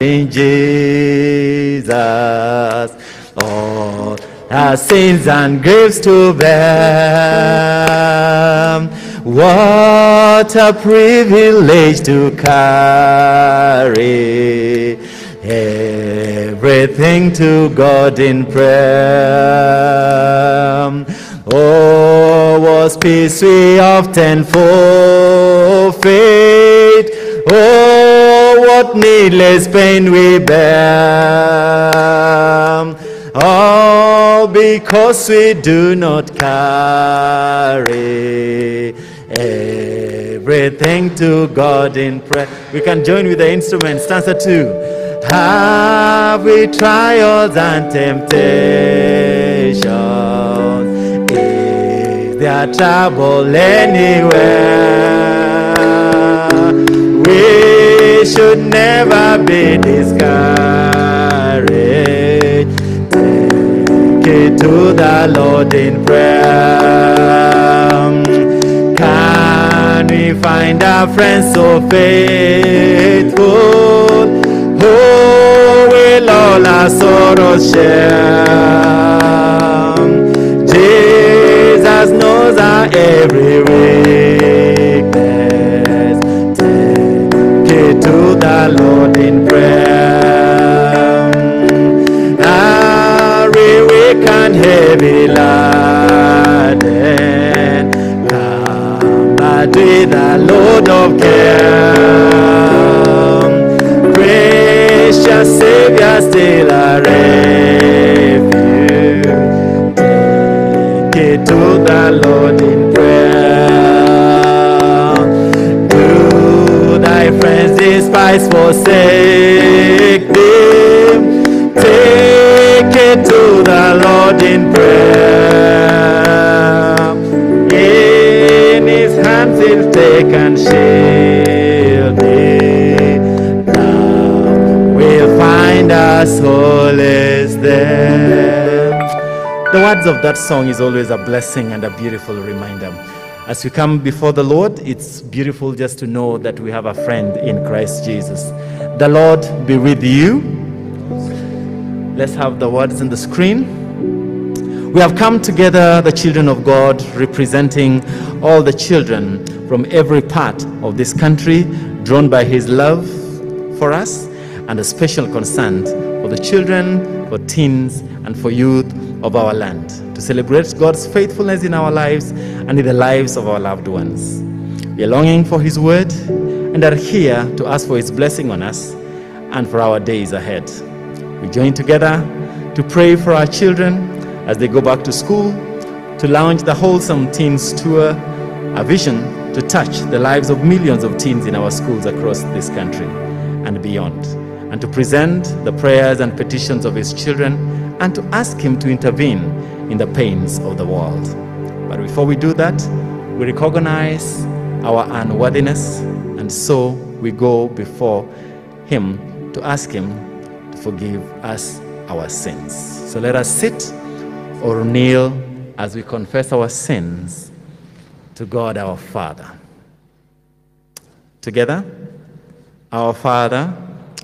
in Jesus, all our sins and griefs to bear. What a privilege to carry everything to God in prayer. Oh, was peace we often forfeit. Oh, what needless pain we bear. All because we do not carry everything to God in prayer. We can join with the instrument, stanza two. Have we trials and temptations? Is there trouble anywhere? We should never be discouraged. Take it to the Lord in prayer. Can we find our friends so faithful? Who will all our sorrows share? Jesus knows our every weakness. Lord in prayer. We weak and heavy laden? Come but with a load of care. Precious Savior, still a refuge. Take it to the Lord in despise, forsake thee? Take it to the Lord in prayer. In his hands he'll take and shield thee. Thou will find us always there. The words of that song is always a blessing and a beautiful reminder. As we come before the Lord, it's beautiful just to know that we have a friend in Christ Jesus. The Lord be with you. Let's have the words on the screen. We have come together, the children of God, representing all the children from every part of this country, drawn by His love for us and a special concern for the children, for teens, and for youth of our land to celebrate God's faithfulness in our lives and in the lives of our loved ones. We are longing for His word and are here to ask for His blessing on us and for our days ahead. We join together to pray for our children as they go back to school, to launch the Wholesome Teens Tour, a vision to touch the lives of millions of teens in our schools across this country and beyond, and to present the prayers and petitions of His children and to ask Him to intervene in the pains of the world. But before we do that, we recognize our unworthiness, and so we go before Him to ask Him to forgive us our sins. So let us sit or kneel as we confess our sins to God our Father. Together, our Father,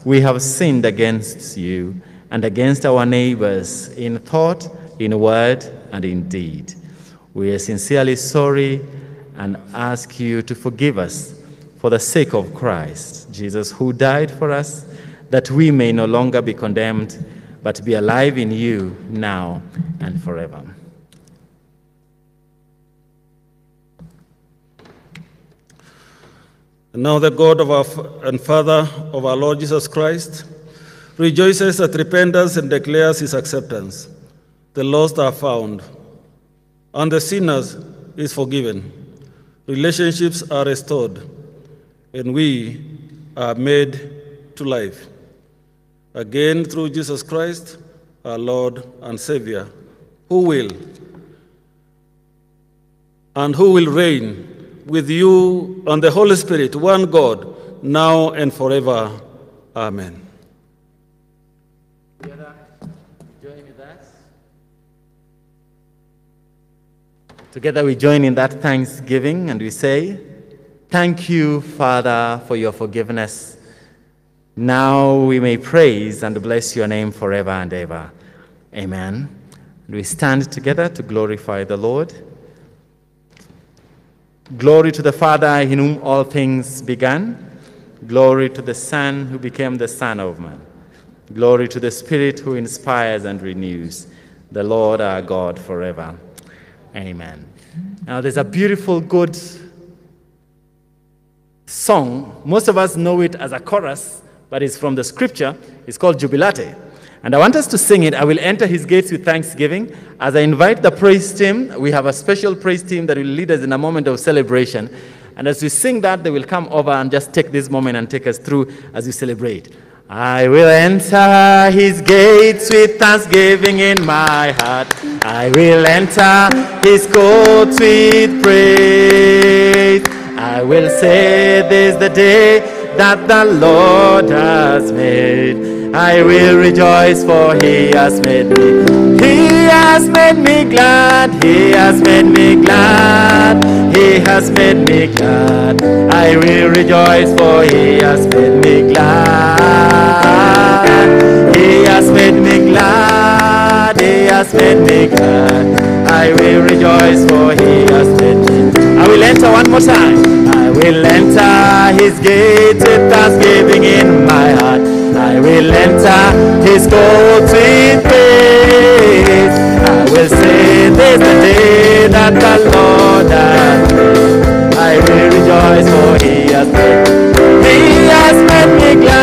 we have sinned against you and against our neighbors in thought, in word, and in deed. We are sincerely sorry and ask you to forgive us for the sake of Christ, Jesus, who died for us, that we may no longer be condemned, but be alive in you now and forever. And now the God of our and Father of our Lord Jesus Christ rejoices at repentance and declares his acceptance. The lost are found, and the sinners is forgiven. Relationships are restored, and we are made to life. Again, through Jesus Christ, our Lord and Savior, who will and who will reign with you and the Holy Spirit, one God, now and forever. Amen. Together we join in that thanksgiving and we say, Thank you, Father, for your forgiveness. Now we may praise and bless your name forever and ever. Amen. And we stand together to glorify the Lord. Glory to the Father, in whom all things began. Glory to the Son, who became the Son of Man. Glory to the Spirit, who inspires and renews. The Lord our God forever. Amen. Now, there's a beautiful, good song. Most of us know it as a chorus, but it's from the scripture. It's called Jubilate. And I want us to sing it. I will enter his gates with thanksgiving. As I invite the praise team, we have a special praise team that will lead us in a moment of celebration. And as we sing that, they will come over and just take this moment and take us through as we celebrate. I will enter his gates with thanksgiving in my heart. I will enter his courts with praise. I will say this the day that the Lord has made. I will rejoice for he has made me. He has made me glad. He has made me glad. He has made me glad. I will rejoice for he has made me glad. Has made me glad. He has made me glad. I will rejoice for he has made me. I will enter one more time. I will enter his gates with thanksgiving in my heart. I will enter his courts with praise. I will say this the day that the Lord has made. I will rejoice for he has made. He has made me glad.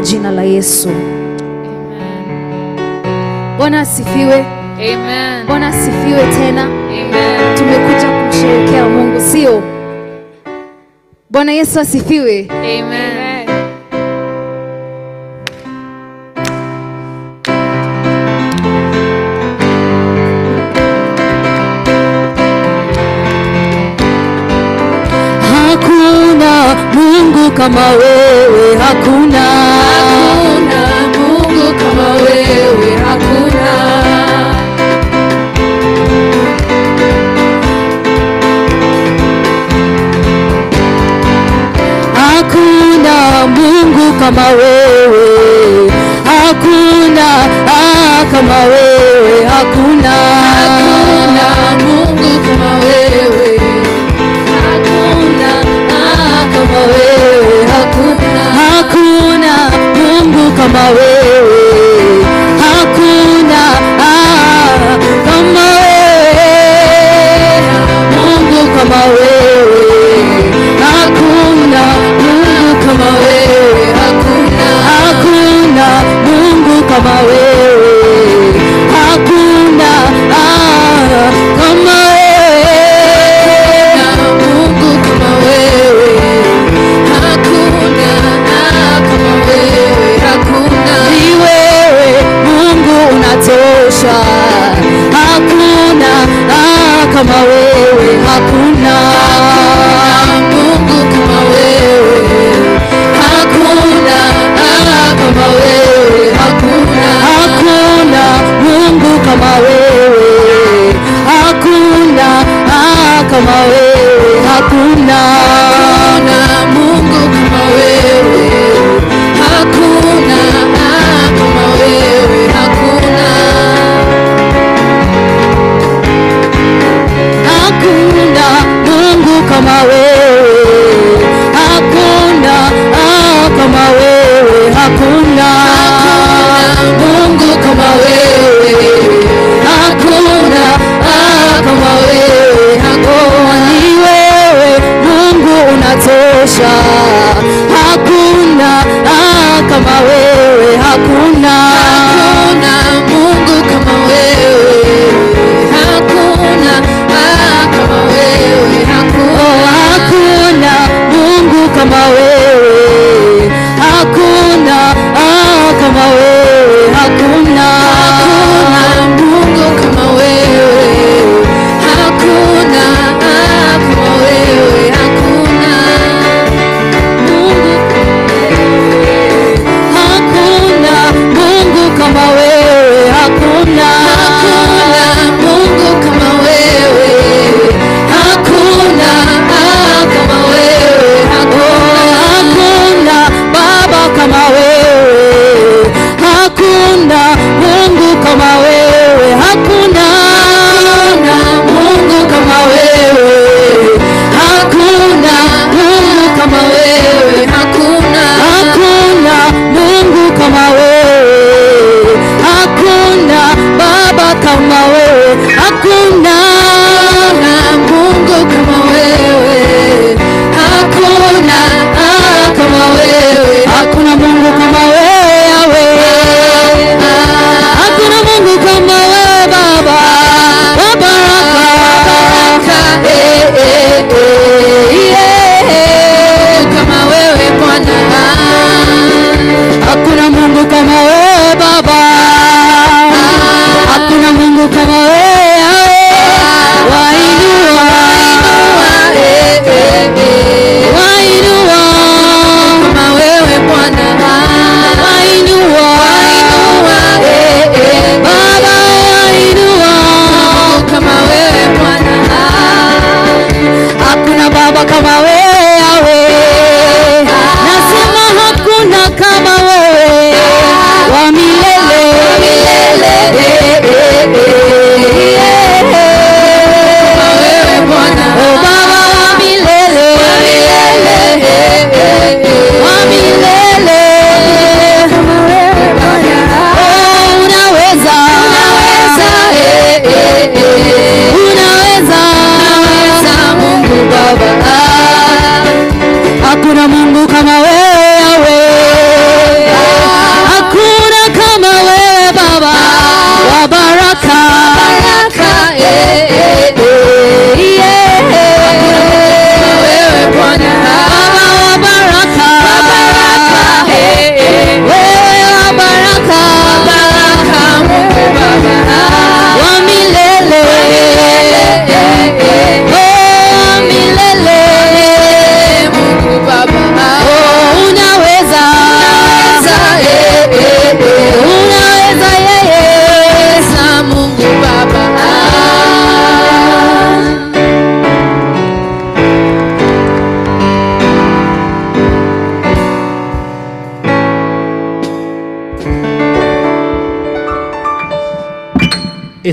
kwa jina la Yesu. Bwana asifiwe. Amen. Bwana asifiwe tena. Amen. Tumekuja kumsherekea Mungu, sio? Bwana Yesu asifiwe. Amen. Kama we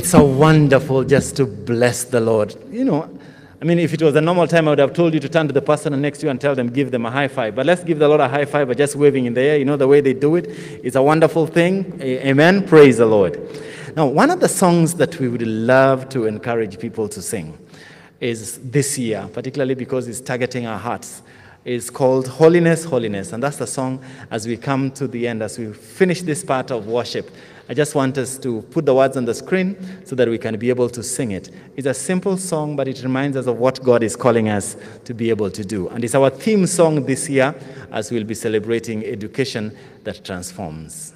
it's a wonderful just to bless the Lord. You know, I mean, if it was a normal time, I would have told you to turn to the person next to you and tell them, give them a high five. But let's give the Lord a high five by just waving in the air. You know, the way they do it. It's a wonderful thing. Amen. Praise the Lord. Now, one of the songs that we would love to encourage people to sing is this year, particularly because it's targeting our hearts, is called Holiness, Holiness. And that's the song as we come to the end, as we finish this part of worship. I just want us to put the words on the screen so that we can be able to sing it. It's a simple song, but it reminds us of what God is calling us to be able to do. And it's our theme song this year as we'll be celebrating education that transforms.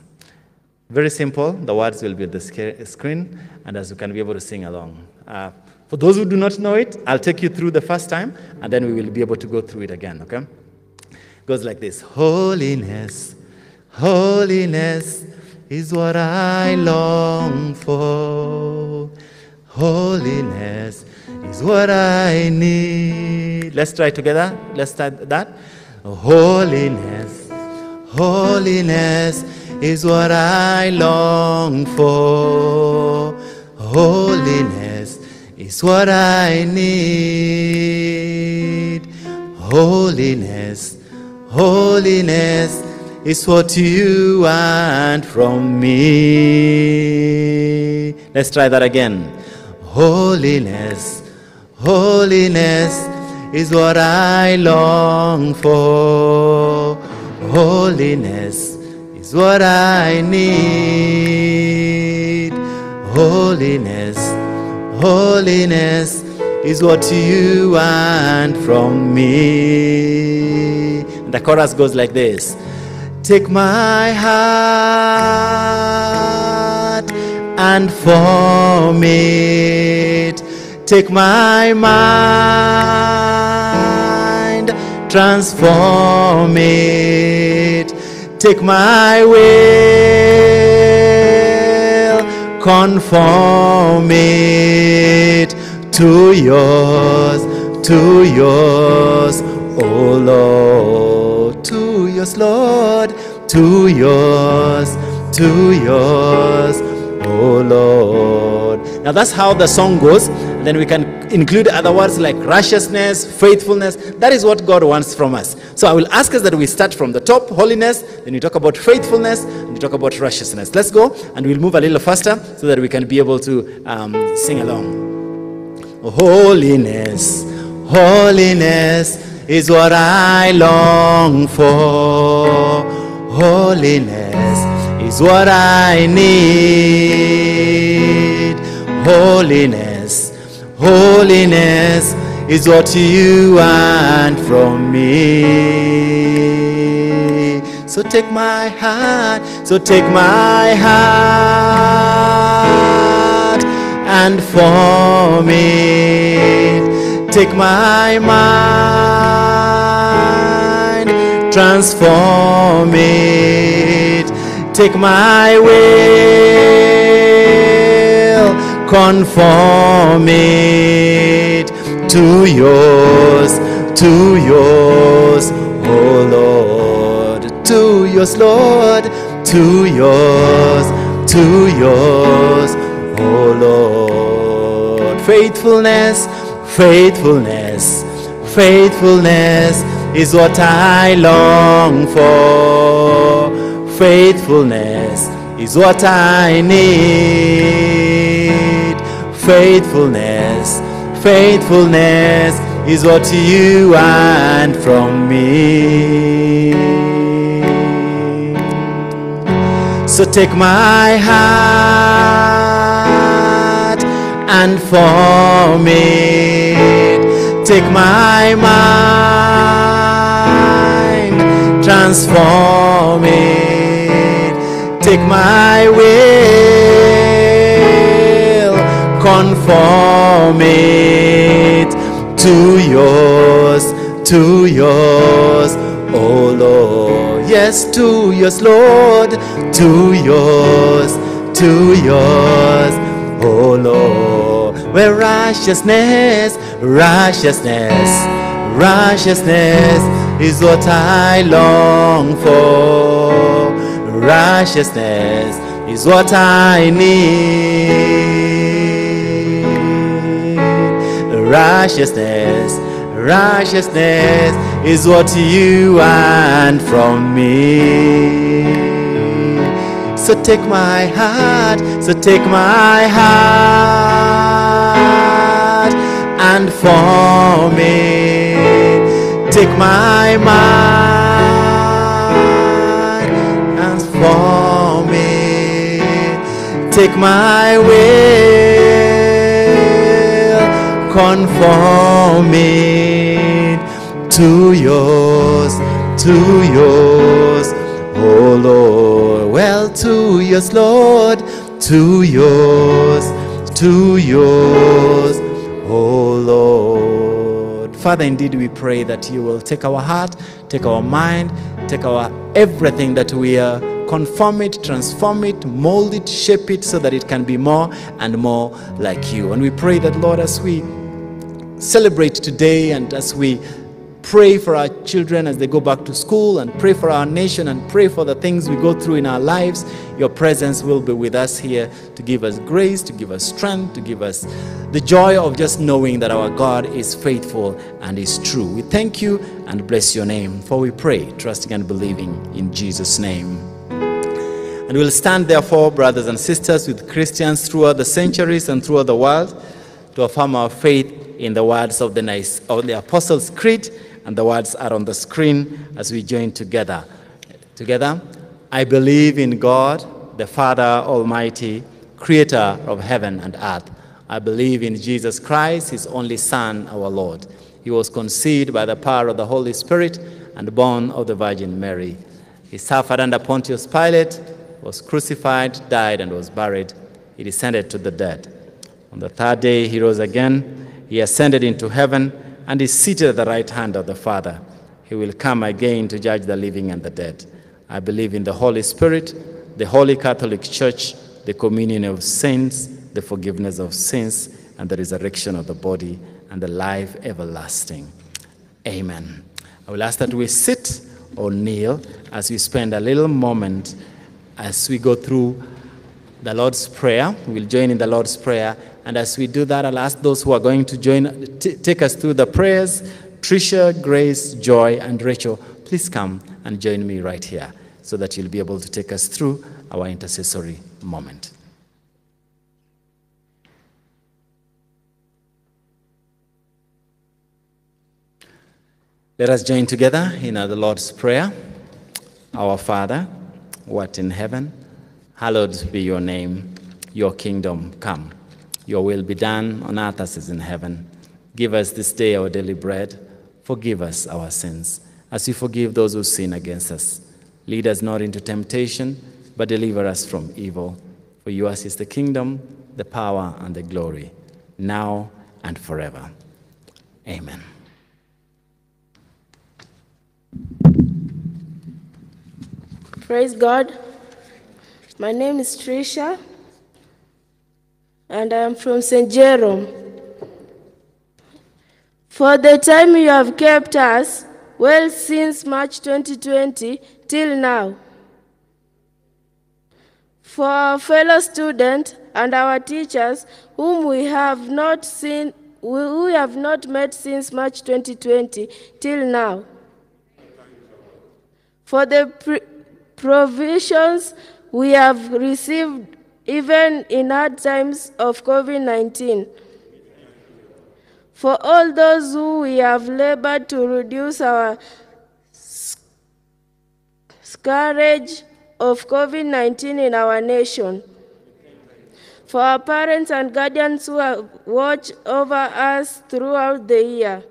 Very simple. The words will be on the screen, and as you can be able to sing along. Uh, for those who do not know it, I'll take you through the first time, and then we will be able to go through it again. Okay? goes like this: Holiness, holiness is what I long for. Holiness is what I need. Let's try together. Let's start that. Holiness, holiness is what I long for. Holiness is what I need. Holiness, holiness is what you want from me. Let's try that again. Holiness, holiness is what I long for. Holiness is what I need. Holiness, holiness is what you want from me. The chorus goes like this Take my heart and form it. Take my mind, transform it. Take my will, conform it to yours, to yours, oh Lord, to yours, Lord, to yours, to yours, oh Lord. Now that's how the song goes. Then we can include other words like righteousness, faithfulness. That is what God wants from us. So I will ask us that we start from the top, holiness, then we talk about faithfulness, and we talk about righteousness. Let's go, and we'll move a little faster so that we can be able to um, sing along. Holiness, holiness is what I long for. Holiness is what I need. Holiness, holiness is what you want from me. So take my heart, so take my heart and form it. Take my mind, transform it. Take my will, conform it to yours, to yours, oh Lord, to yours, Lord, to yours, to yours, oh Lord. Faithfulness, faithfulness, faithfulness is what I long for. Faithfulness is what I need. Faithfulness, faithfulness is what you want from me. So take my heart and form it. Take my mind, transform it. Take my will, conform it to yours, to yours, oh Lord. Yes, to yours, Lord, to yours, to yours, oh Lord. Where righteousness, righteousness, righteousness is what I long for. Righteousness is what I need. Righteousness, righteousness is what you want from me. So take my heart, so take my heart and form it. Take my mind and form it. Take my will, conform it to yours, to yours, oh Lord. Well, to yours, Lord, to yours, to yours, oh Lord. Father, indeed, we pray that you will take our heart, take our mind, take our everything that we are, conform it, transform it, mold it, shape it so that it can be more and more like you. And we pray that, Lord, as we celebrate today and as we pray for our children as they go back to school and pray for our nation and pray for the things we go through in our lives, your presence will be with us here to give us grace, to give us strength, to give us the joy of just knowing that our God is faithful and is true. We thank you and bless your name, for we pray, trusting and believing in Jesus' name. And we'll stand, therefore, brothers and sisters, with Christians throughout the centuries and throughout the world to affirm our faith in the words of the, nice, of the Apostles' Creed, and the words are on the screen as we join together. Together, I believe in God, the Father Almighty, creator of heaven and earth. I believe in Jesus Christ, his only Son, our Lord. He was conceived by the power of the Holy Spirit and born of the Virgin Mary. He suffered under Pontius Pilate, was crucified, died, and was buried. He descended to the dead. On the third day, he rose again. He ascended into heaven and is seated at the right hand of the Father. He will come again to judge the living and the dead. I believe in the Holy Spirit, the Holy Catholic Church, the communion of saints, the forgiveness of sins, and the resurrection of the body, and the life everlasting. Amen. I will ask that we sit or kneel as we spend a little moment as we go through the Lord's Prayer. We'll join in the Lord's Prayer. And as we do that, I'll ask those who are going to join, take us through the prayers Tricia, Grace, Joy, and Rachel. Please come and join me right here so that you'll be able to take us through our intercessory moment. Let us join together in the Lord's Prayer. Our Father, who art in heaven, hallowed be your name. Your kingdom come. Your will be done on earth as it is in heaven. Give us this day our daily bread. Forgive us our sins, as we forgive those who sin against us. Lead us not into temptation, but deliver us from evil. For yours is the kingdom, the power, and the glory, now and forever. Amen. Praise God. My name is Trisha, and I am from St. Jerome. For the time you have kept us well since March 2020 till now. For our fellow students and our teachers, whom we have not seen, we have not met since March 2020 till now. For the provisions we have received even in hard times of COVID 19. For all those who we have labored to reduce our scourge of COVID 19 in our nation. For our parents and guardians who have watched over us throughout the year.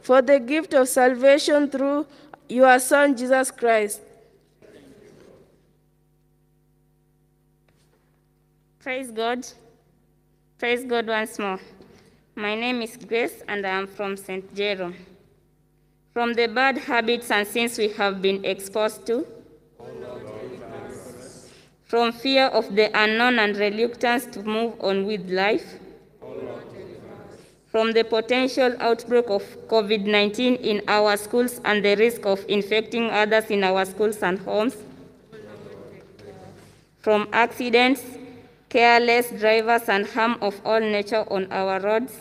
For the gift of salvation through your Son, Jesus Christ. Praise God. Praise God once more. My name is Grace and I am from St. Jerome. From the bad habits and sins we have been exposed to, from fear of the unknown and reluctance to move on with life, from the potential outbreak of COVID 19 in our schools and the risk of infecting others in our schools and homes, from accidents, careless drivers, and harm of all nature on our roads,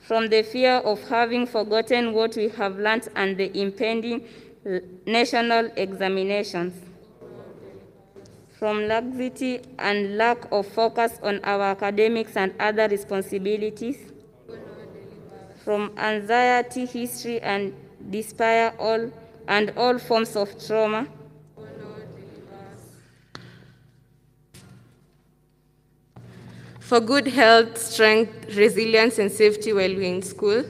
from the fear of having forgotten what we have learnt and the impending national examinations, from laxity and lack of focus on our academics and other responsibilities, from anxiety, history, and despair, all and all forms of trauma. For good health, strength, resilience, and safety while we're in school.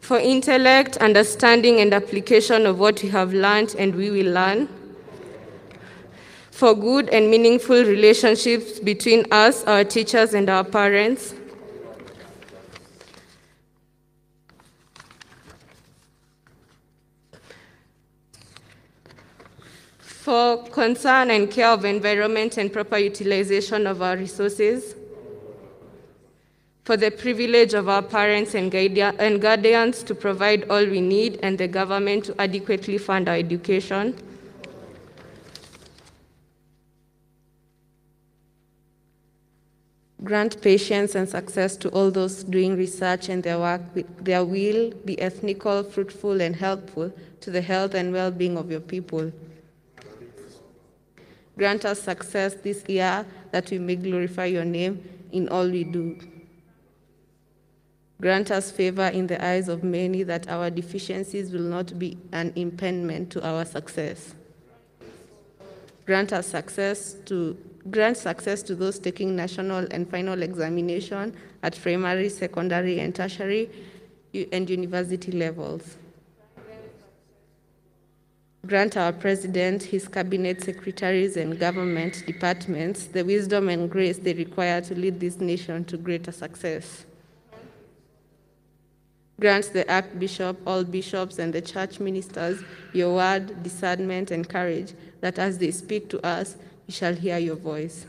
For intellect, understanding, and application of what we have learned and we will learn. For good and meaningful relationships between us, our teachers, and our parents. For concern and care of environment and proper utilization of our resources, for the privilege of our parents and, and guardians to provide all we need and the government to adequately fund our education. Grant patience and success to all those doing research and their work. Their will be ethnical, fruitful, and helpful to the health and well being of your people. Grant us success this year that we may glorify your name in all we do. Grant us favor in the eyes of many that our deficiencies will not be an impediment to our success. Grant us success to grant success to those taking national and final examination at primary, secondary, and tertiary and university levels. Grant our President, his cabinet secretaries, and government departments the wisdom and grace they require to lead this nation to greater success. Grant the Archbishop, all bishops, and the church ministers your word, discernment, and courage, that as they speak to us, we shall hear your voice.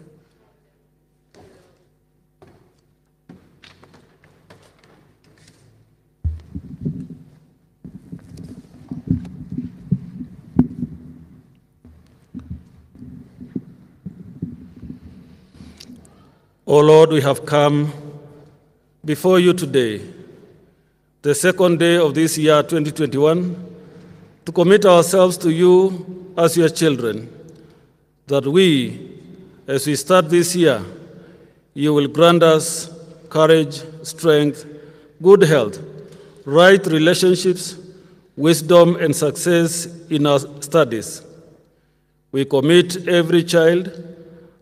O Lord, we have come before you today, the second day of this year 2021, to commit ourselves to you as your children, that we, as we start this year, you will grant us courage, strength, good health, right relationships, wisdom, and success in our studies. We commit every child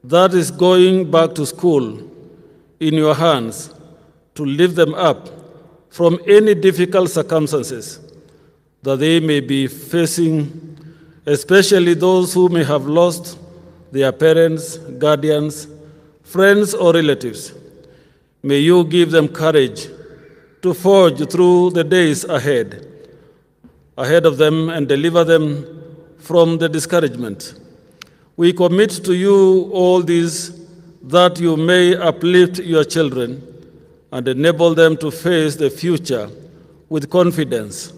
that is going back to school in your hands to lift them up from any difficult circumstances that they may be facing, especially those who may have lost their parents, guardians, friends, or relatives. May you give them courage to forge through the days ahead, ahead of them, and deliver them from the discouragement. We commit to you all these that you may uplift your children and enable them to face the future with confidence,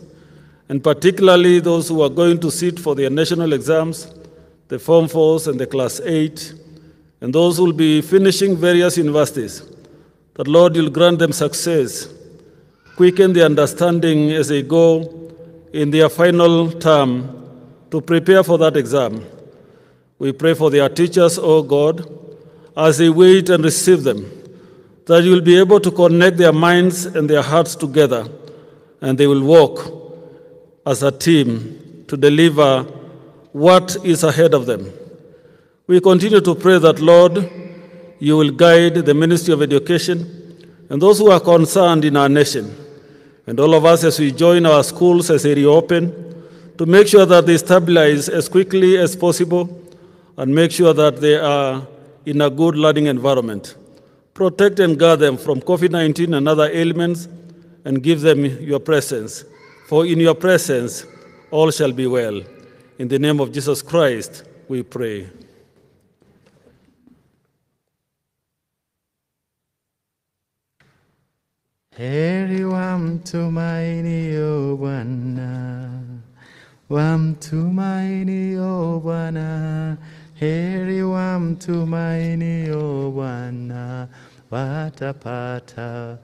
and particularly those who are going to sit for their national exams, the Form 4s and the Class 8, and those who will be finishing various universities. That, Lord, you'll grant them success, quicken their understanding as they go in their final term to prepare for that exam. We pray for their teachers, O God, as they wait and receive them, that you will be able to connect their minds and their hearts together, and they will walk as a team to deliver what is ahead of them. We continue to pray that, Lord, you will guide the Ministry of Education and those who are concerned in our nation, and all of us as we join our schools as they reopen, to make sure that they stabilize as quickly as possible and make sure that they are in a good learning environment. Protect and guard them from COVID 19 and other ailments, and give them your presence. For in your presence, all shall be well. In the name of Jesus Christ, we pray. Heri wamtumainio Bwana, watapata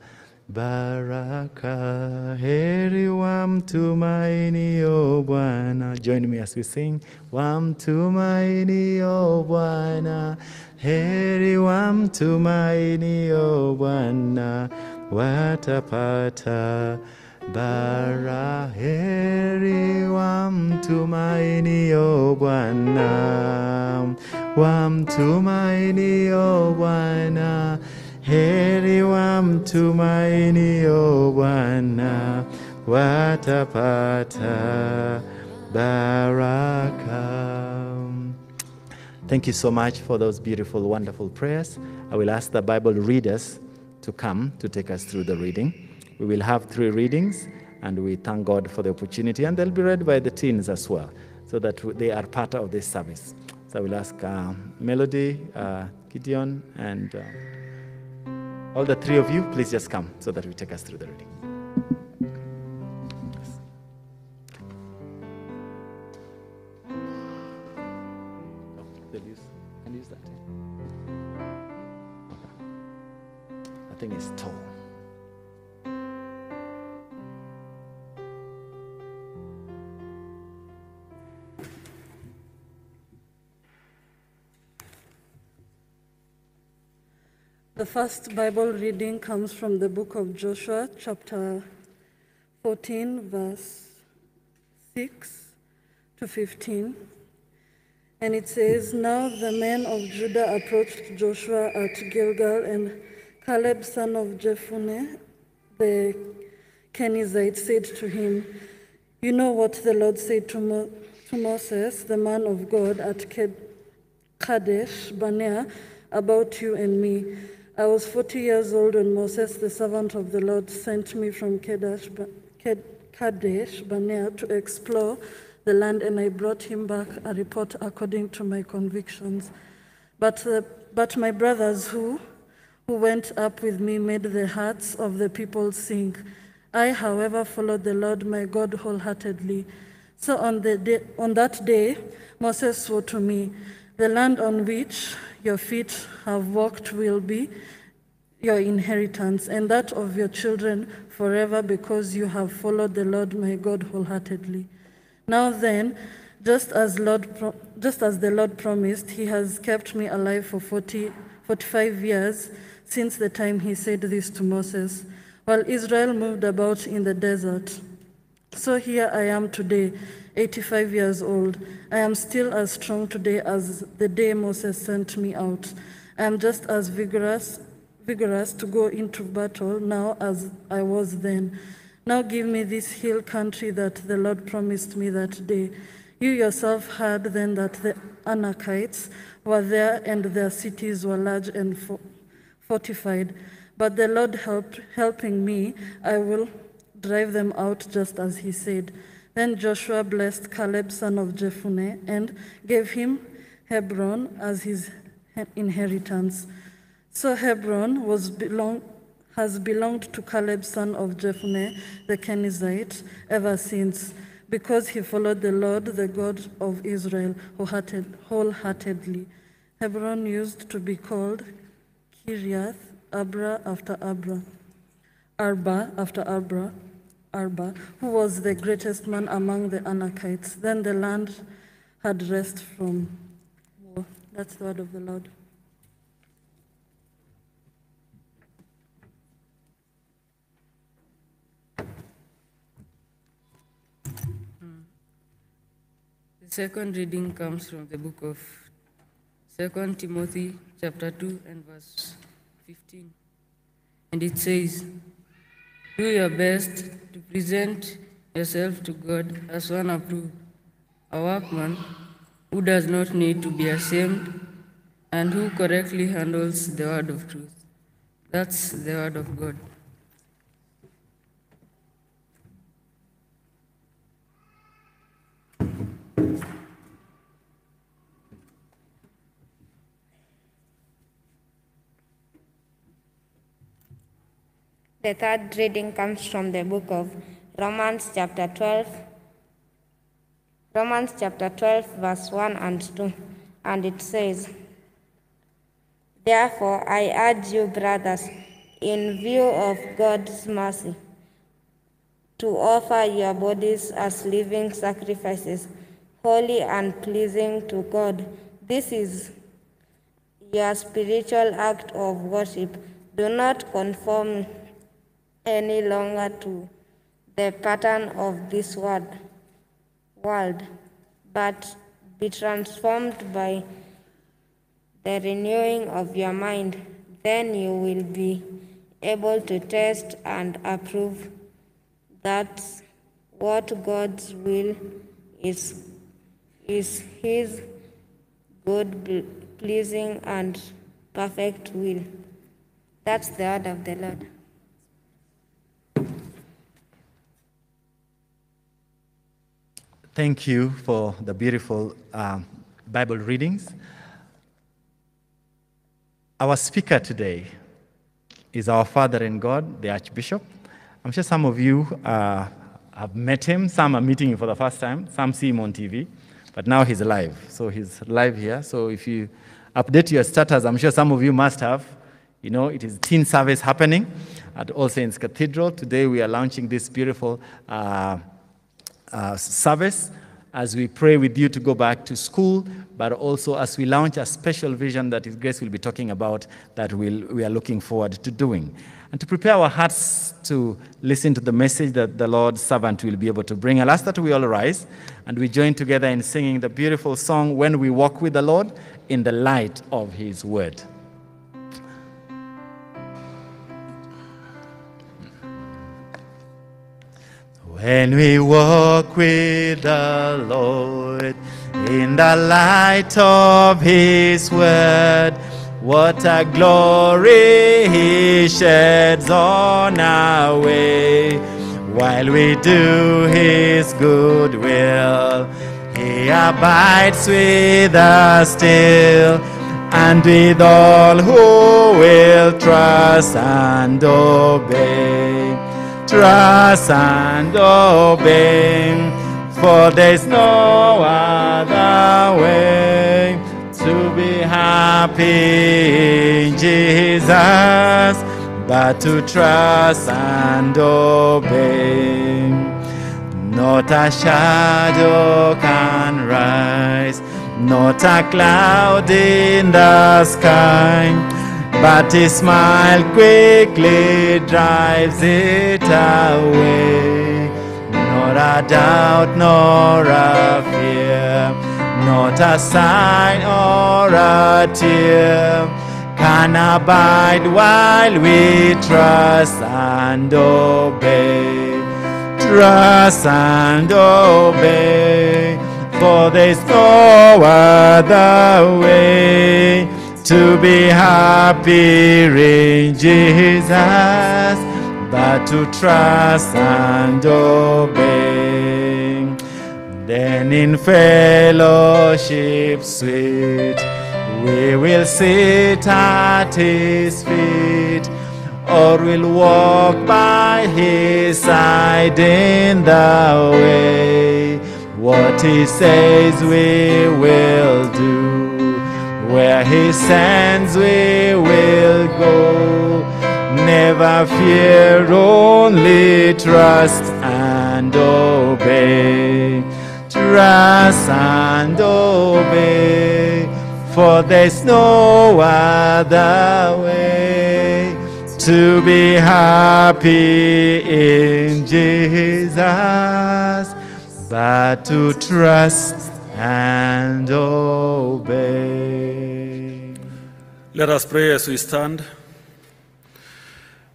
baraka. Heri wamtumainio Bwana. Join me as we sing. Wamtumainio Bwana. Heri wamtumainio Bwana watapata bara. Heri wamtumainio Bwana, wamtumainio Bwana. Heri wamtumainio Bwana watapata baraka. Thank you so much for those beautiful, wonderful prayers. I will ask the Bible readers to come to take us through the reading. We will have three readings, and we thank God for the opportunity, and they'll be read by the teens as well, so that they are part of this service. So I will ask uh, Melody, uh, Gideon, and uh, all the three of you, please just come so that we take us through the reading. First Bible reading comes from the book of Joshua, chapter 14, verse 6 to 15. And it says, Now the men of Judah approached Joshua at Gilgal, and Caleb, son of Jephunneh, the Kenizzite, said to him, You know what the Lord said to, Mo- to Moses, the man of God, at Kadesh Barnea about you and me. I was 40 years old when Moses, the servant of the Lord, sent me from Kadesh, Kadesh Barnea to explore the land, and I brought him back a report according to my convictions. But, the, but my brothers who, who went up with me made the hearts of the people sink. I, however, followed the Lord my God wholeheartedly. So on, the day, on that day, Moses swore to me, The land on which your feet have walked will be your inheritance, and that of your children forever, because you have followed the Lord my God wholeheartedly. Now then, just as, Lord, just as the Lord promised, He has kept me alive for 40, 45 years since the time He said this to Moses, while Israel moved about in the desert. So here I am today, 85 years old. I am still as strong today as the day Moses sent me out. I am just as vigorous, vigorous to go into battle now as I was then. Now give me this hill country that the Lord promised me that day. You yourself heard then that the Anakites were there and their cities were large and fo- fortified. But the Lord helped, helping me, I will drive them out just as he said. Then Joshua blessed Caleb, son of Jephunneh, and gave him Hebron as his inheritance. So Hebron was belong, has belonged to Caleb, son of Jephunneh, the Kenizzite, ever since, because he followed the Lord, the God of Israel, wholeheartedly. Hebron used to be called Kiriath Abra after Abra. Arba after Abra, Arba, who was the greatest man among the Anakites. Then the land had rest from war. That's the word of the Lord. Hmm. The second reading comes from the book of 2 Timothy chapter 2 and verse 15. And it says, Do your best to present yourself to God as one approved, a workman who does not need to be ashamed and who correctly handles the word of truth. That's the word of God. The third reading comes from the book of Romans, chapter 12. Romans, chapter 12, verse 1 and 2. And it says, Therefore, I urge you, brothers, in view of God's mercy, to offer your bodies as living sacrifices, holy and pleasing to God. This is your spiritual act of worship. Do not conform any longer to the pattern of this world, world, but be transformed by the renewing of your mind. Then you will be able to test and approve that what God's will is, is His good, pleasing, and perfect will. That's the word of the Lord. Thank you for the beautiful um, Bible readings. Our speaker today is our father in God, the Archbishop. I'm sure some of you uh, have met him. Some are meeting him for the first time. Some see him on TV. But now he's live. So he's live here. So if you update your status, I'm sure some of you must have. You know, it is teen service happening at All Saints Cathedral. Today we are launching this beautiful uh, uh, service as we pray with you to go back to school, but also as we launch a special vision that His Grace will be talking about that we'll, we are looking forward to doing. And to prepare our hearts to listen to the message that the Lord's servant will be able to bring, I'll ask that we all rise and we join together in singing the beautiful song, When We Walk with the Lord in the Light of His Word. When we walk with the Lord in the light of His word, what a glory He sheds on our way. While we do His good will, He abides with us still, and with all who will trust and obey trust and obey, for there's no other way to be happy in Jesus but to trust and obey. Not a shadow can rise, not a cloud in the sky but his smile quickly drives it away. Nor a doubt, nor a fear, not a sign or a tear can abide while we trust and obey. Trust and obey, for there's no other way to be happy in Jesus, but to trust and obey. Then in fellowship sweet, we will sit at his feet, or we'll walk by his side in the way. What he says we will do. Where he sends, we will go. Never fear, only trust and obey. Trust and obey, for there's no other way to be happy in Jesus but to trust and obey. Let us pray as we stand.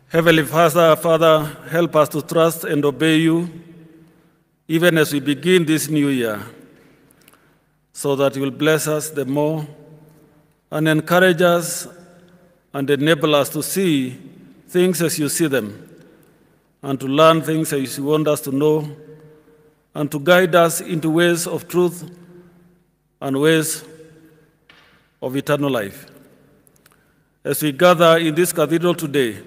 Heavenly Father, Father, help us to trust and obey you even as we begin this new year, so that you will bless us the more and encourage us and enable us to see things as you see them and to learn things as you want us to know and to guide us into ways of truth and ways of eternal life. As we gather in this cathedral today,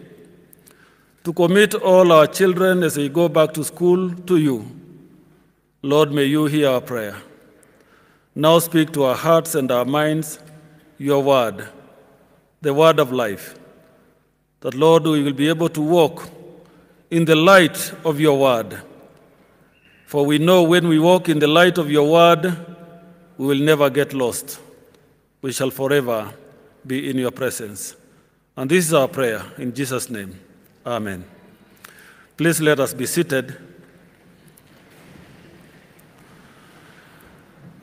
to commit all our children as they go back to school to you, Lord, may you hear our prayer. Now speak to our hearts and our minds your word, the word of life. that, Lord, we will be able to walk in the light of your word. For we know when we walk in the light of your word, we will never get lost. We shall forever be in your presence. And this is our prayer in Jesus' name. Amen. Please let us be seated.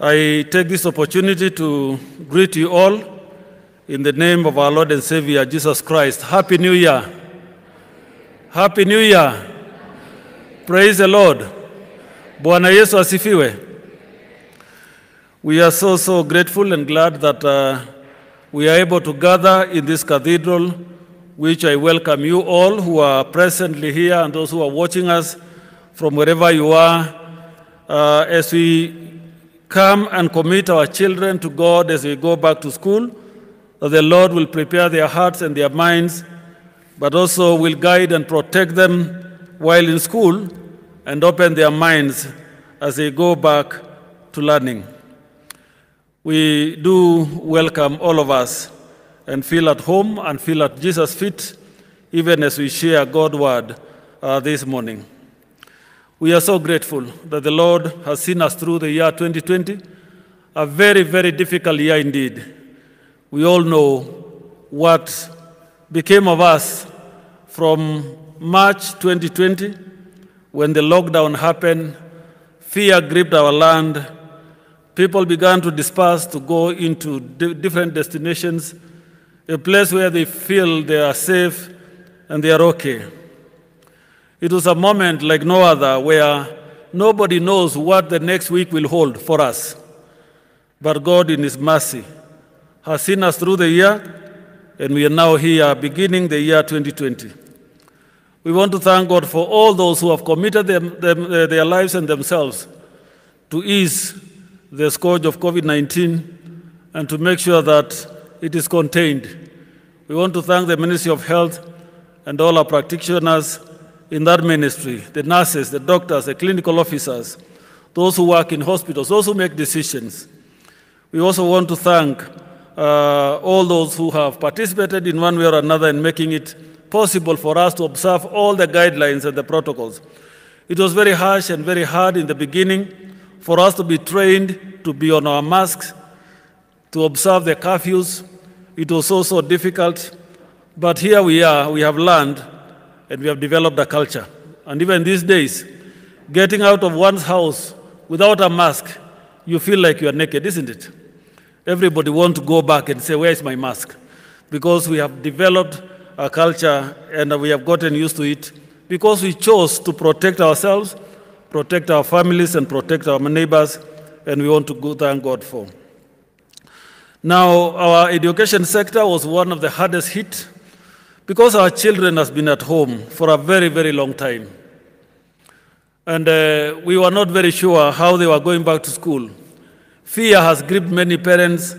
I take this opportunity to greet you all in the name of our Lord and Savior Jesus Christ. Happy New Year! Happy New Year! Praise the Lord! Bwana Yesu asifiwe. We are so, so grateful and glad that uh, we are able to gather in this cathedral, which I welcome you all who are presently here and those who are watching us from wherever you are, uh, as we come and commit our children to God as we go back to school, that the Lord will prepare their hearts and their minds, but also will guide and protect them while in school and open their minds as they go back to learning. We do welcome all of us and feel at home and feel at Jesus' feet, even as we share God's word uh, this morning. We are so grateful that the Lord has seen us through the year 2020, a very, very difficult year indeed. We all know what became of us from March 2020 when the lockdown happened, fear gripped our land, people began to disperse to go into di- different destinations, a place where they feel they are safe and they are okay. It was a moment like no other where nobody knows what the next week will hold for us. But God, in His mercy, has seen us through the year, and we are now here beginning the year 2020. We want to thank God for all those who have committed them, them, uh, their lives and themselves to ease the scourge of COVID 19 and to make sure that it is contained. We want to thank the Ministry of Health and all our practitioners in that ministry the nurses, the doctors, the clinical officers, those who work in hospitals, those who make decisions. We also want to thank uh, all those who have participated in one way or another in making it possible for us to observe all the guidelines and the protocols. It was very harsh and very hard in the beginning for us to be trained to be on our masks, to observe the curfews. It was also difficult, but here we are, we have learned and we have developed a culture. And even these days, getting out of one's house without a mask, you feel like you are naked, isn't it? Everybody wants to go back and say, Where is my mask? Because we have developed a culture and we have gotten used to it because we chose to protect ourselves, protect our families, and protect our neighbors, and we want to go thank God for. Now, our education sector was one of the hardest hit because our children has been at home for a very, very long time. And uh, we were not very sure how they were going back to school. Fear has gripped many parents,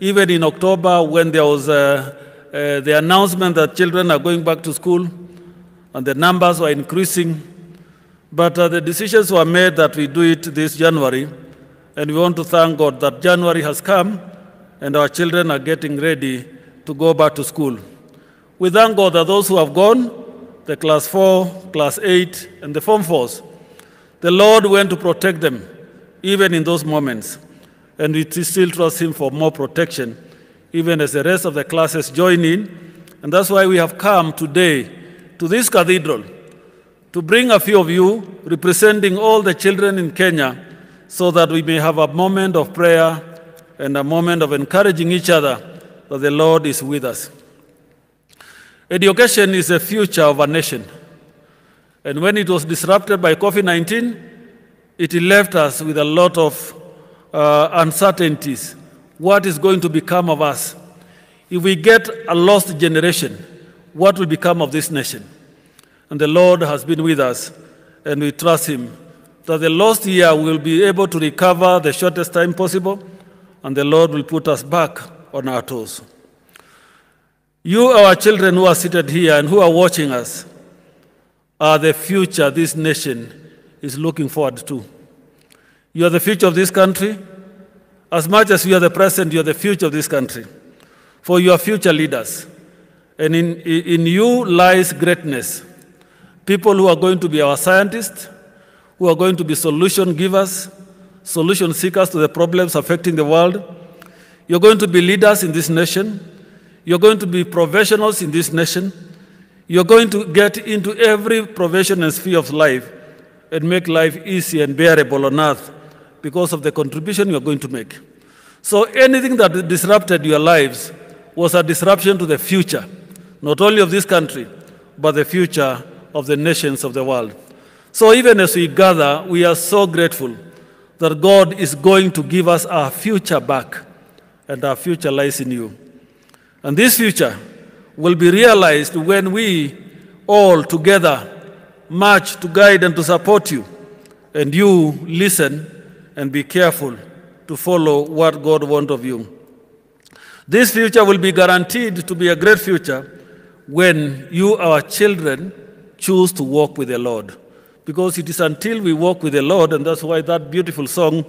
even in October when there was uh, uh, the announcement that children are going back to school and the numbers were increasing. But uh, the decisions were made that we do it this January, and we want to thank God that January has come and our children are getting ready to go back to school. We thank God that those who have gone, the class 4, class 8, and the form 4s, the Lord went to protect them even in those moments. And we still trust Him for more protection, even as the rest of the classes join in. And that's why we have come today to this cathedral to bring a few of you representing all the children in Kenya so that we may have a moment of prayer and a moment of encouraging each other that the Lord is with us. Education is the future of a nation. And when it was disrupted by COVID 19, it left us with a lot of uh, uncertainties. What is going to become of us? If we get a lost generation, what will become of this nation? And the Lord has been with us, and we trust Him that the lost year will be able to recover the shortest time possible, and the Lord will put us back on our toes. You, our children who are seated here and who are watching us, are the future this nation is looking forward to. You are the future of this country. As much as you are the present, you are the future of this country. For you are future leaders. And in, in you lies greatness. People who are going to be our scientists, who are going to be solution givers, solution seekers to the problems affecting the world. You're going to be leaders in this nation. You're going to be professionals in this nation. You're going to get into every profession and sphere of life and make life easy and bearable on earth because of the contribution you're going to make. So anything that disrupted your lives was a disruption to the future, not only of this country, but the future of the nations of the world. So even as we gather, we are so grateful that God is going to give us our future back, and our future lies in you. And this future will be realized when we all together march to guide and to support you, and you listen and be careful to follow what God wants of you. This future will be guaranteed to be a great future when you, our children, choose to walk with the Lord. Because it is until we walk with the Lord, and that's why that beautiful song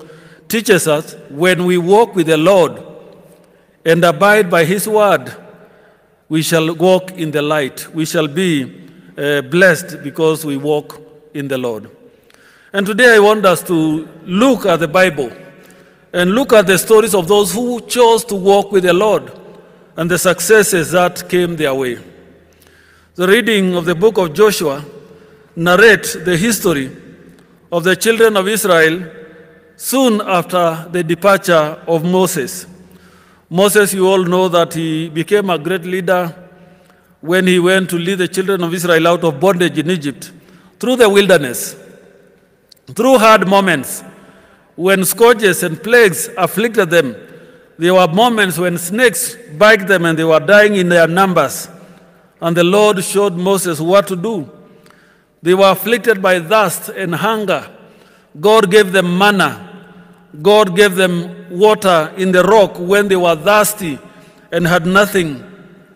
teaches us when we walk with the Lord and abide by His word, we shall walk in the light. We shall be uh, blessed because we walk in the Lord. And today I want us to look at the Bible and look at the stories of those who chose to walk with the Lord and the successes that came their way. The reading of the book of Joshua narrates the history of the children of Israel soon after the departure of Moses. Moses, you all know that he became a great leader when he went to lead the children of Israel out of bondage in Egypt through the wilderness, through hard moments when scourges and plagues afflicted them. There were moments when snakes bit them and they were dying in their numbers. And the Lord showed Moses what to do. They were afflicted by thirst and hunger. God gave them manna. God gave them water in the rock when they were thirsty and had nothing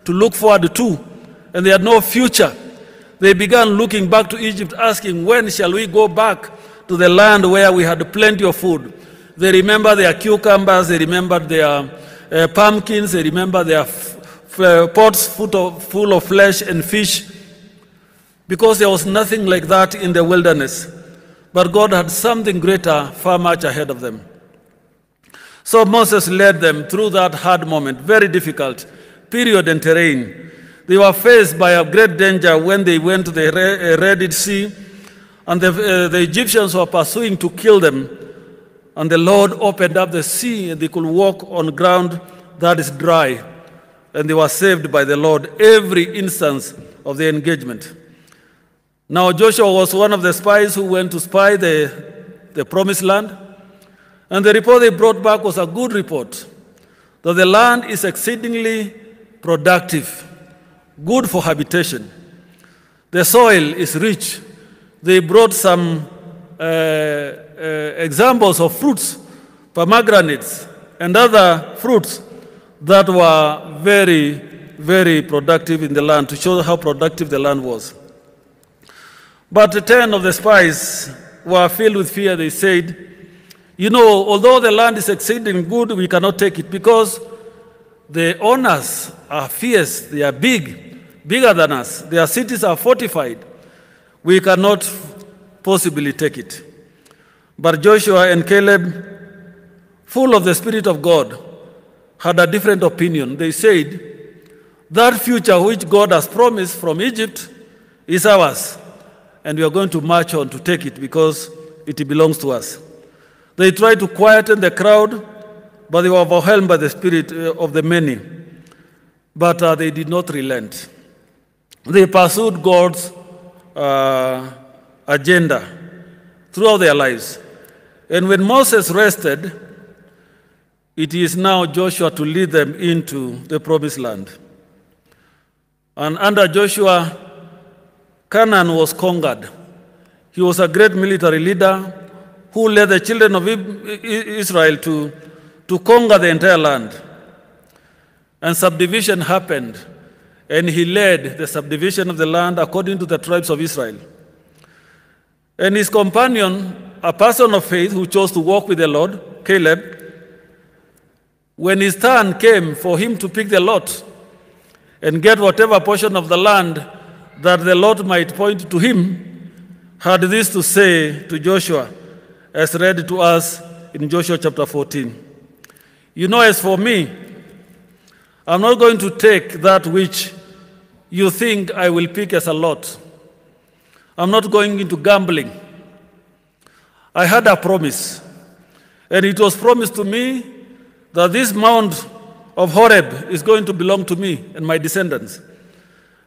to look forward to, and they had no future. They began looking back to Egypt, asking, When shall we go back to the land where we had plenty of food? They remember their cucumbers, they remembered their uh, pumpkins, they remember their pots full of, full of flesh and fish, because there was nothing like that in the wilderness. But God had something greater far much ahead of them. So Moses led them through that hard moment, very difficult period and terrain. They were faced by a great danger when they went to the Red Sea, and the, uh, the Egyptians were pursuing to kill them. And the Lord opened up the sea, and they could walk on ground that is dry. And they were saved by the Lord every instance of the engagement. Now, Joshua was one of the spies who went to spy the, the promised land. And the report they brought back was a good report that the land is exceedingly productive, good for habitation. The soil is rich. They brought some uh, uh, examples of fruits, pomegranates, and other fruits that were very, very productive in the land to show how productive the land was. But ten of the spies were filled with fear. They said, You know, although the land is exceeding good, we cannot take it because the owners are fierce, they are big, bigger than us. Their cities are fortified. We cannot possibly take it. But Joshua and Caleb, full of the Spirit of God, had a different opinion. They said, That future which God has promised from Egypt is ours and we are going to march on to take it because it belongs to us. They tried to quieten the crowd, but they were overwhelmed by the spirit uh, of the many. But uh, they did not relent. They pursued God's uh, agenda throughout their lives. And when Moses rested, it is now Joshua to lead them into the promised land. And under Joshua, Canaan was conquered. He was a great military leader who led the children of Israel to, to conquer the entire land. And subdivision happened, and he led the subdivision of the land according to the tribes of Israel. And his companion, a person of faith who chose to walk with the Lord, Caleb, when his turn came for him to pick the lot, and get whatever portion of the land that the Lord might point to him, had this to say to Joshua, as read to us in Joshua chapter 14. You know, as for me, I'm not going to take that which you think I will pick as a lot. I'm not going into gambling. I had a promise, and it was promised to me that this mount of Horeb is going to belong to me and my descendants.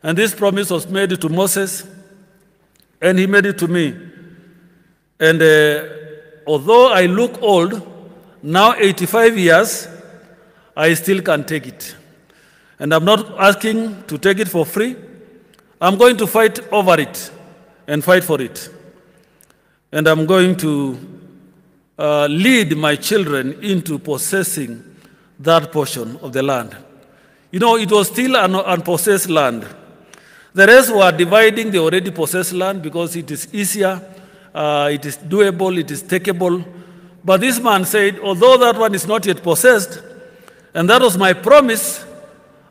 And this promise was made to Moses, and he made it to me. And uh, although I look old, now 85 years, I still can take it. And I'm not asking to take it for free. I'm going to fight over it and fight for it. And I'm going to uh, lead my children into possessing that portion of the land. You know, it was still an unpossessed land. The rest were dividing the already possessed land because it is easier, uh, it is doable, it is takeable. But this man said, although that one is not yet possessed, and that was my promise,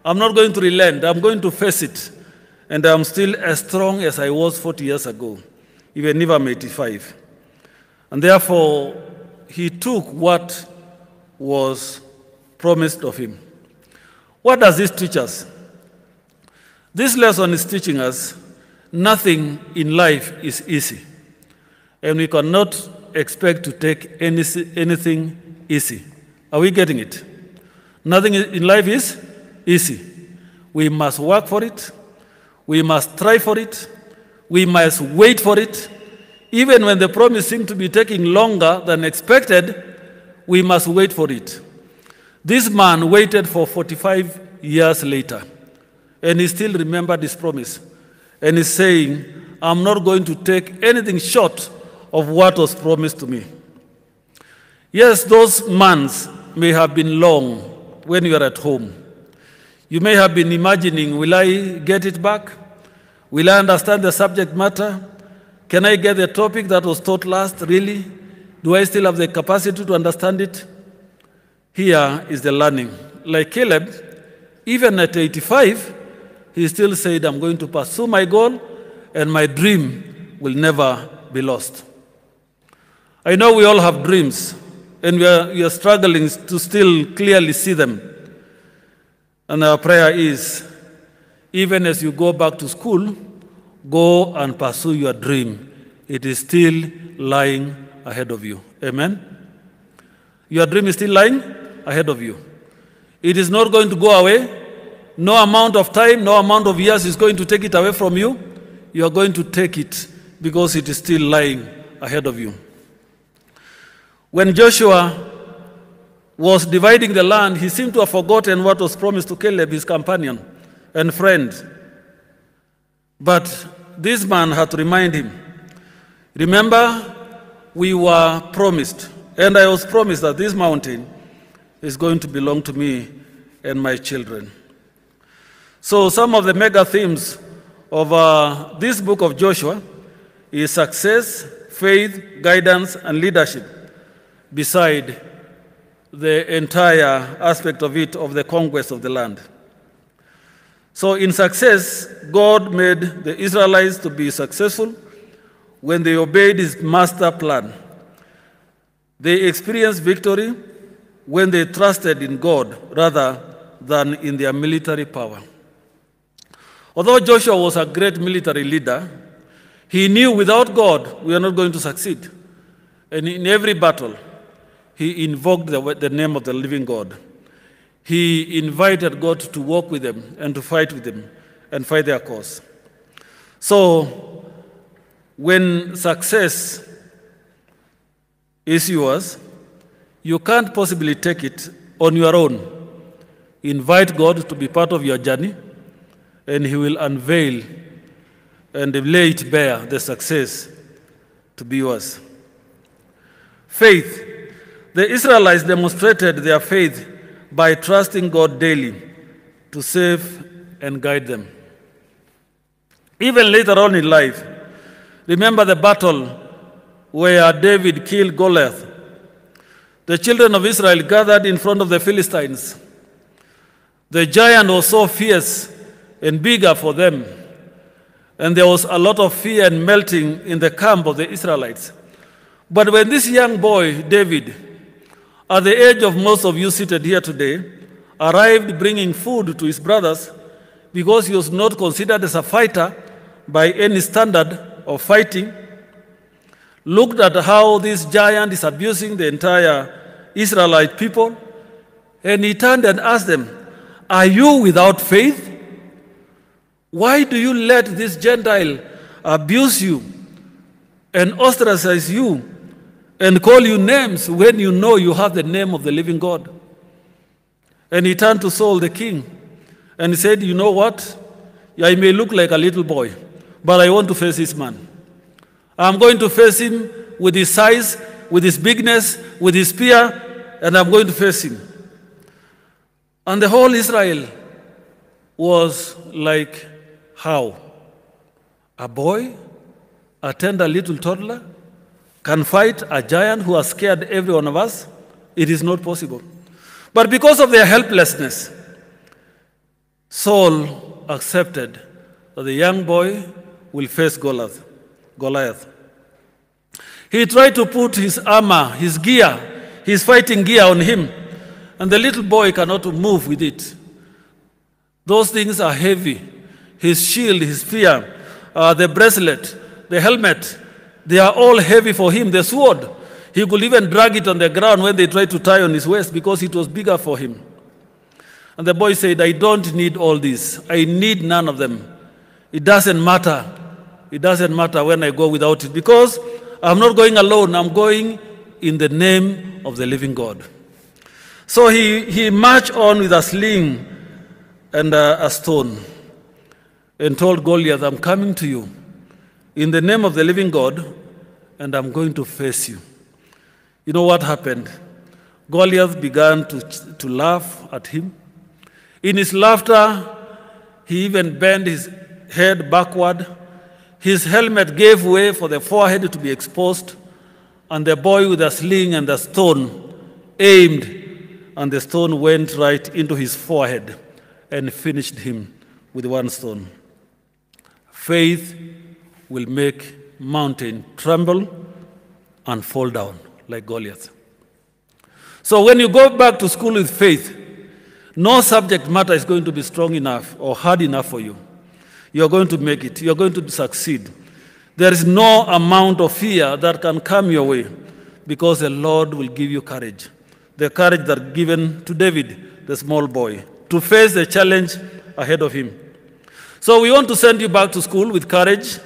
I'm not going to relent. I'm going to face it. And I'm still as strong as I was 40 years ago, even if I'm 85. And therefore, he took what was promised of him. What does this teach us? This lesson is teaching us nothing in life is easy. And we cannot expect to take any, anything easy. Are we getting it? Nothing in life is easy. We must work for it. We must try for it. We must wait for it. Even when the promise seems to be taking longer than expected, we must wait for it. This man waited for 45 years later, and he still remembered his promise. And he's saying, I'm not going to take anything short of what was promised to me. Yes, those months may have been long when you are at home. You may have been imagining, will I get it back? Will I understand the subject matter? Can I get the topic that was taught last, really? Do I still have the capacity to understand it? Here is the learning. Like Caleb, even at 85, he still said, I'm going to pursue my goal, and my dream will never be lost. I know we all have dreams, and we are, we are struggling to still clearly see them. And our prayer is even as you go back to school, go and pursue your dream. It is still lying ahead of you. Amen? Your dream is still lying ahead of you. It is not going to go away. No amount of time, no amount of years is going to take it away from you. You are going to take it because it is still lying ahead of you. When Joshua was dividing the land, he seemed to have forgotten what was promised to Caleb, his companion and friend. But this man had to remind him remember, we were promised, and I was promised that this mountain is going to belong to me and my children. So, some of the mega themes of uh, this book of Joshua is success, faith, guidance, and leadership, beside the entire aspect of it of the conquest of the land. So, in success, God made the Israelites to be successful when they obeyed his master plan. They experienced victory when they trusted in God rather than in their military power. Although Joshua was a great military leader, he knew without God we are not going to succeed. And in every battle, he invoked the, the name of the living God. He invited God to walk with them and to fight with them and fight their cause. So, when success is yours, you can't possibly take it on your own. Invite God to be part of your journey, and He will unveil and lay it bare the success to be yours. Faith. The Israelites demonstrated their faith by trusting God daily to save and guide them. Even later on in life, remember the battle where David killed Goliath. The children of Israel gathered in front of the Philistines. The giant was so fierce and bigger for them. And there was a lot of fear and melting in the camp of the Israelites. But when this young boy, David, at the age of most of you seated here today, arrived bringing food to his brothers because he was not considered as a fighter by any standard of fighting, looked at how this giant is abusing the entire Israelite people, and he turned and asked them, Are you without faith? Why do you let this Gentile abuse you and ostracize you and call you names when you know you have the name of the living God? And he turned to Saul the king and he said, You know what? I may look like a little boy, but I want to face this man. I'm going to face him with his size, with his bigness, with his spear, and I'm going to face him. And the whole Israel was like, How? A boy, a tender little toddler, can fight a giant who has scared every one of us? It is not possible. But because of their helplessness, Saul accepted that the young boy will face Goliath. Goliath. He tried to put his armor, his gear, his fighting gear on him, and the little boy cannot move with it. Those things are heavy. His shield, his spear, uh, the bracelet, the helmet, they are all heavy for him. The sword, he could even drag it on the ground when they tried to tie on his waist because it was bigger for him. And the boy said, I don't need all this. I need none of them. It doesn't matter. It doesn't matter when I go without it because I'm not going alone. I'm going in the name of the living God. So he, he marched on with a sling and a, a stone and told Goliath, I'm coming to you in the name of the living God and I'm going to face you. You know what happened? Goliath began to, to laugh at him. In his laughter, he even bent his head backward. His helmet gave way for the forehead to be exposed, and the boy with a sling and a stone aimed, and the stone went right into his forehead and finished him with one stone. Faith will make mountain tremble and fall down like Goliath. So when you go back to school with faith, no subject matter is going to be strong enough or hard enough for you. You're going to make it. You're going to succeed. There is no amount of fear that can come your way because the Lord will give you courage. The courage that given to David, the small boy, to face the challenge ahead of him. So we want to send you back to school with courage,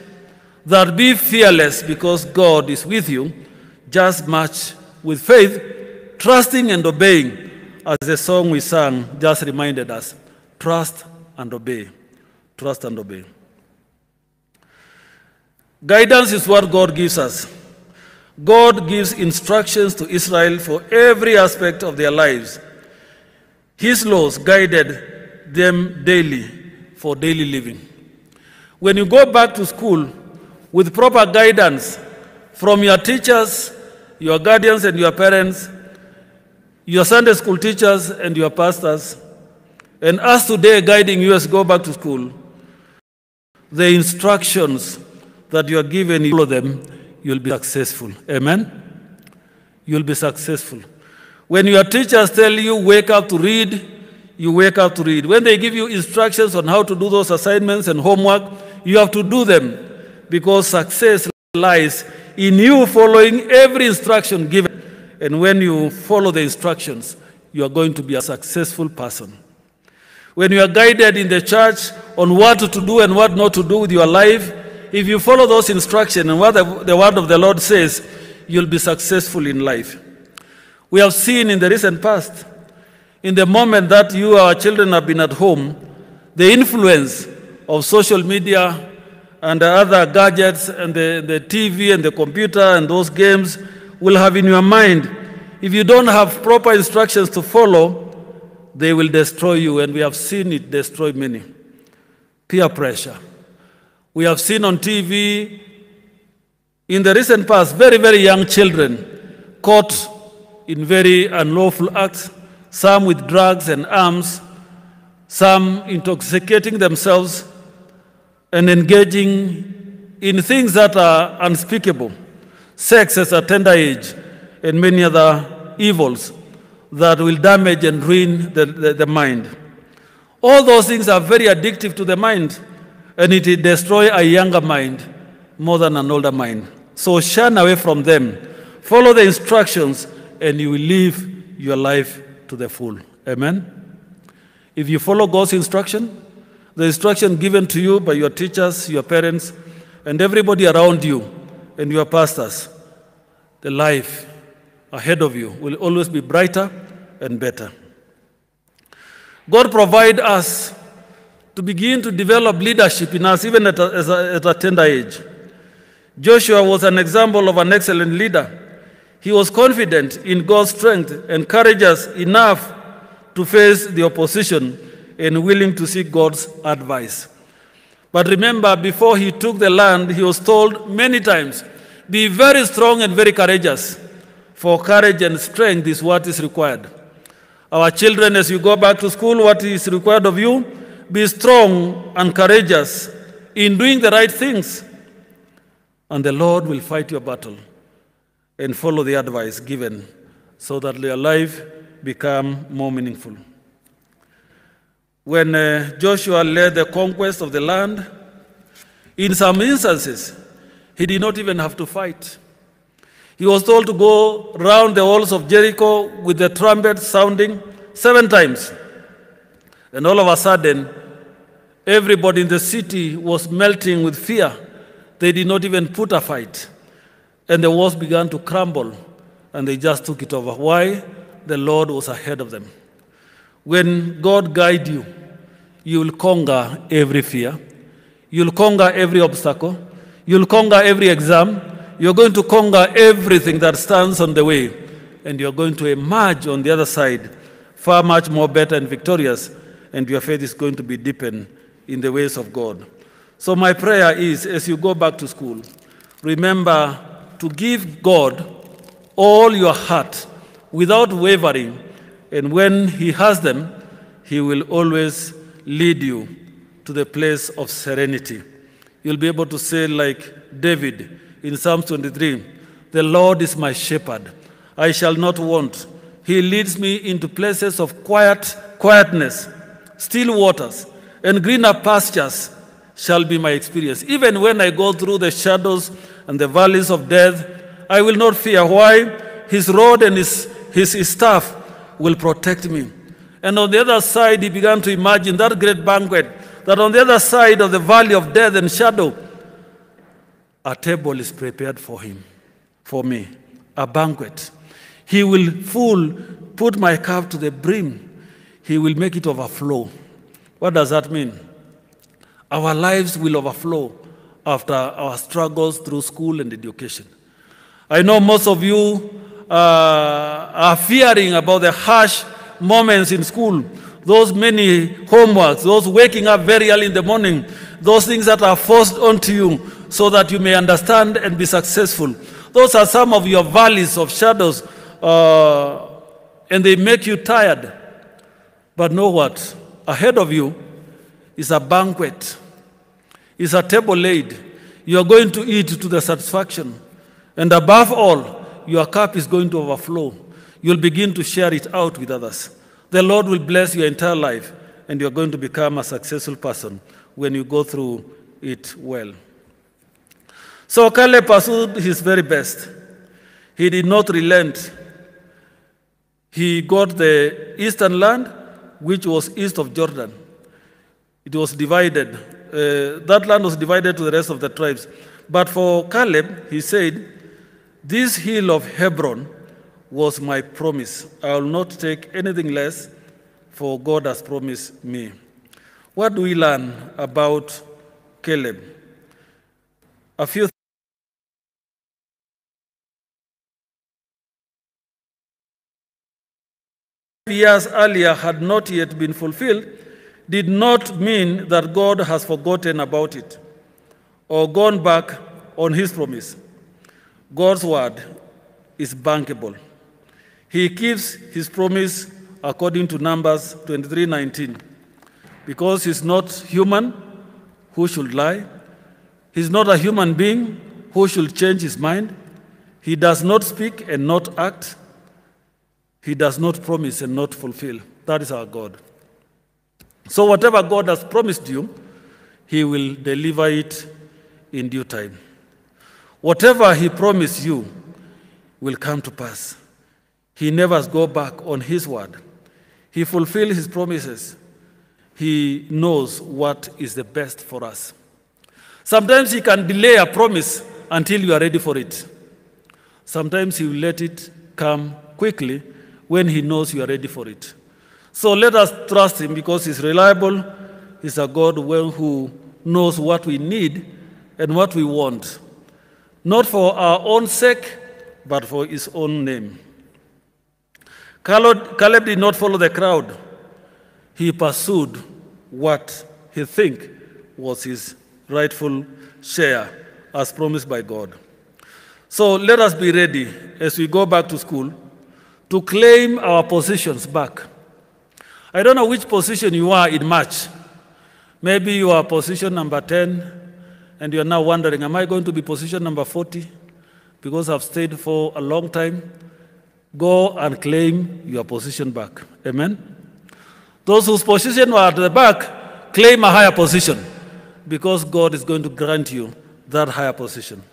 that be fearless because God is with you, just much with faith, trusting and obeying, as the song we sang just reminded us. Trust and obey. Trust and obey. Guidance is what God gives us. God gives instructions to Israel for every aspect of their lives. His laws guided them daily for daily living. When you go back to school with proper guidance from your teachers, your guardians, and your parents, your Sunday school teachers, and your pastors, and us today guiding you as go back to school, the instructions that you are given, you follow them, you'll be successful. Amen? You'll be successful. When your teachers tell you, wake up to read, you wake up to read. When they give you instructions on how to do those assignments and homework, you have to do them because success lies in you following every instruction given. And when you follow the instructions, you are going to be a successful person. When you are guided in the church on what to do and what not to do with your life, if you follow those instructions and what the, the word of the Lord says, you'll be successful in life. We have seen in the recent past, in the moment that you, our children, have been at home, the influence of social media and the other gadgets and the, the TV and the computer and those games will have in your mind. If you don't have proper instructions to follow, they will destroy you, and we have seen it destroy many. Peer pressure. We have seen on TV in the recent past very, very young children caught in very unlawful acts, some with drugs and arms, some intoxicating themselves and engaging in things that are unspeakable, sex at a tender age, and many other evils that will damage and ruin the, the, the mind. All those things are very addictive to the mind, and it will destroy a younger mind more than an older mind. So shun away from them. Follow the instructions, and you will live your life to the full. Amen. If you follow God's instruction, the instruction given to you by your teachers, your parents, and everybody around you, and your pastors, the life ahead of you will always be brighter and better. God provide us to begin to develop leadership in us even at a, at a tender age. Joshua was an example of an excellent leader. He was confident in God's strength and courageous enough to face the opposition and willing to seek God's advice. But remember, before he took the land, he was told many times, Be very strong and very courageous, for courage and strength is what is required. Our children, as you go back to school, what is required of you? Be strong and courageous in doing the right things, and the Lord will fight your battle and follow the advice given so that your life become more meaningful. When uh, Joshua led the conquest of the land, in some instances, he did not even have to fight. He was told to go round the walls of Jericho with the trumpet sounding seven times. And all of a sudden, everybody in the city was melting with fear. They did not even put a fight. And the walls began to crumble, and they just took it over. Why? The Lord was ahead of them. When God guide you, you will conquer every fear. You'll conquer every obstacle. You'll conquer every exam. You're going to conquer everything that stands on the way. And you're going to emerge on the other side far much more better and victorious. And your faith is going to be deepened in the ways of God. So, my prayer is as you go back to school, remember to give God all your heart without wavering. And when He has them, He will always lead you to the place of serenity. You'll be able to say, like David in Psalm 23, The Lord is my shepherd, I shall not want. He leads me into places of quiet, quietness, still waters, and greener pastures shall be my experience. Even when I go through the shadows and the valleys of death, I will not fear. Why? His rod and his, his, his staff will protect me. And on the other side, he began to imagine that great banquet, that on the other side of the valley of death and shadow, a table is prepared for him, for me, a banquet. He will full, put my cup to the brim. He will make it overflow. What does that mean? Our lives will overflow after our struggles through school and education. I know most of you uh, are fearing about the harsh moments in school, those many homeworks, those waking up very early in the morning, those things that are forced onto you so that you may understand and be successful. Those are some of your valleys of shadows, uh, and they make you tired. But know what? Ahead of you is a banquet, is a table laid. You are going to eat to the satisfaction. And above all, your cup is going to overflow. You'll begin to share it out with others. The Lord will bless your entire life, and you're going to become a successful person when you go through it well. So Caleb pursued his very best. He did not relent. He got the eastern land, which was east of Jordan. It was divided. Uh, that land was divided to the rest of the tribes. But for Caleb, he said, This hill of Hebron was my promise. I will not take anything less, for God has promised me. What do we learn about Caleb? A few years earlier had not yet been fulfilled did not mean that God has forgotten about it or gone back on his promise. God's word is bankable. He keeps his promise according to Numbers 23:19. because he's not human, who should lie? He's not a human being, who should change his mind? He does not speak and not act. He does not promise and not fulfill. That is our God. So, whatever God has promised you, He will deliver it in due time. Whatever He promised you will come to pass. He never goes back on His word. He fulfills His promises. He knows what is the best for us. Sometimes He can delay a promise until you are ready for it. Sometimes He will let it come quickly when He knows you are ready for it. So let us trust Him because He's reliable. He's a God who knows what we need and what we want, not for our own sake, but for His own name. Caleb did not follow the crowd. He pursued what he think was his rightful share as promised by God. So let us be ready as we go back to school to claim our positions back. I don't know which position you are in March. Maybe you are position number 10 and you're now wondering, am I going to be position number 40? Because I've stayed for a long time. Go and claim your position back. Amen? Those whose position were at the back, claim a higher position because God is going to grant you that higher position.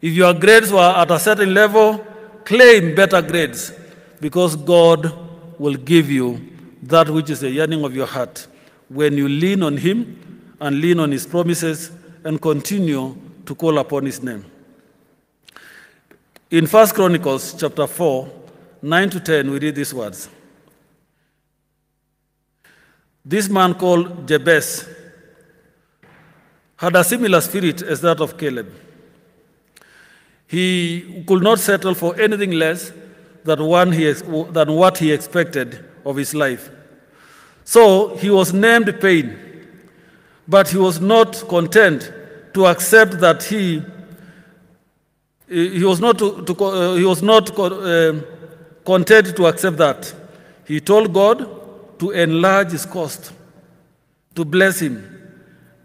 If your grades were at a certain level, claim better grades because God will give you that which is the yearning of your heart when you lean on Him and lean on His promises and continue to call upon His name. In 1 Chronicles chapter 4, 9 to 10, we read these words. This man called Jabez had a similar spirit as that of Caleb. He could not settle for anything less than, one he, than what he expected of his life. So he was named Pain, but he was not content to accept that he he was not, to, to, uh, he was not uh, content to accept that. He told God to enlarge his cost, to bless him,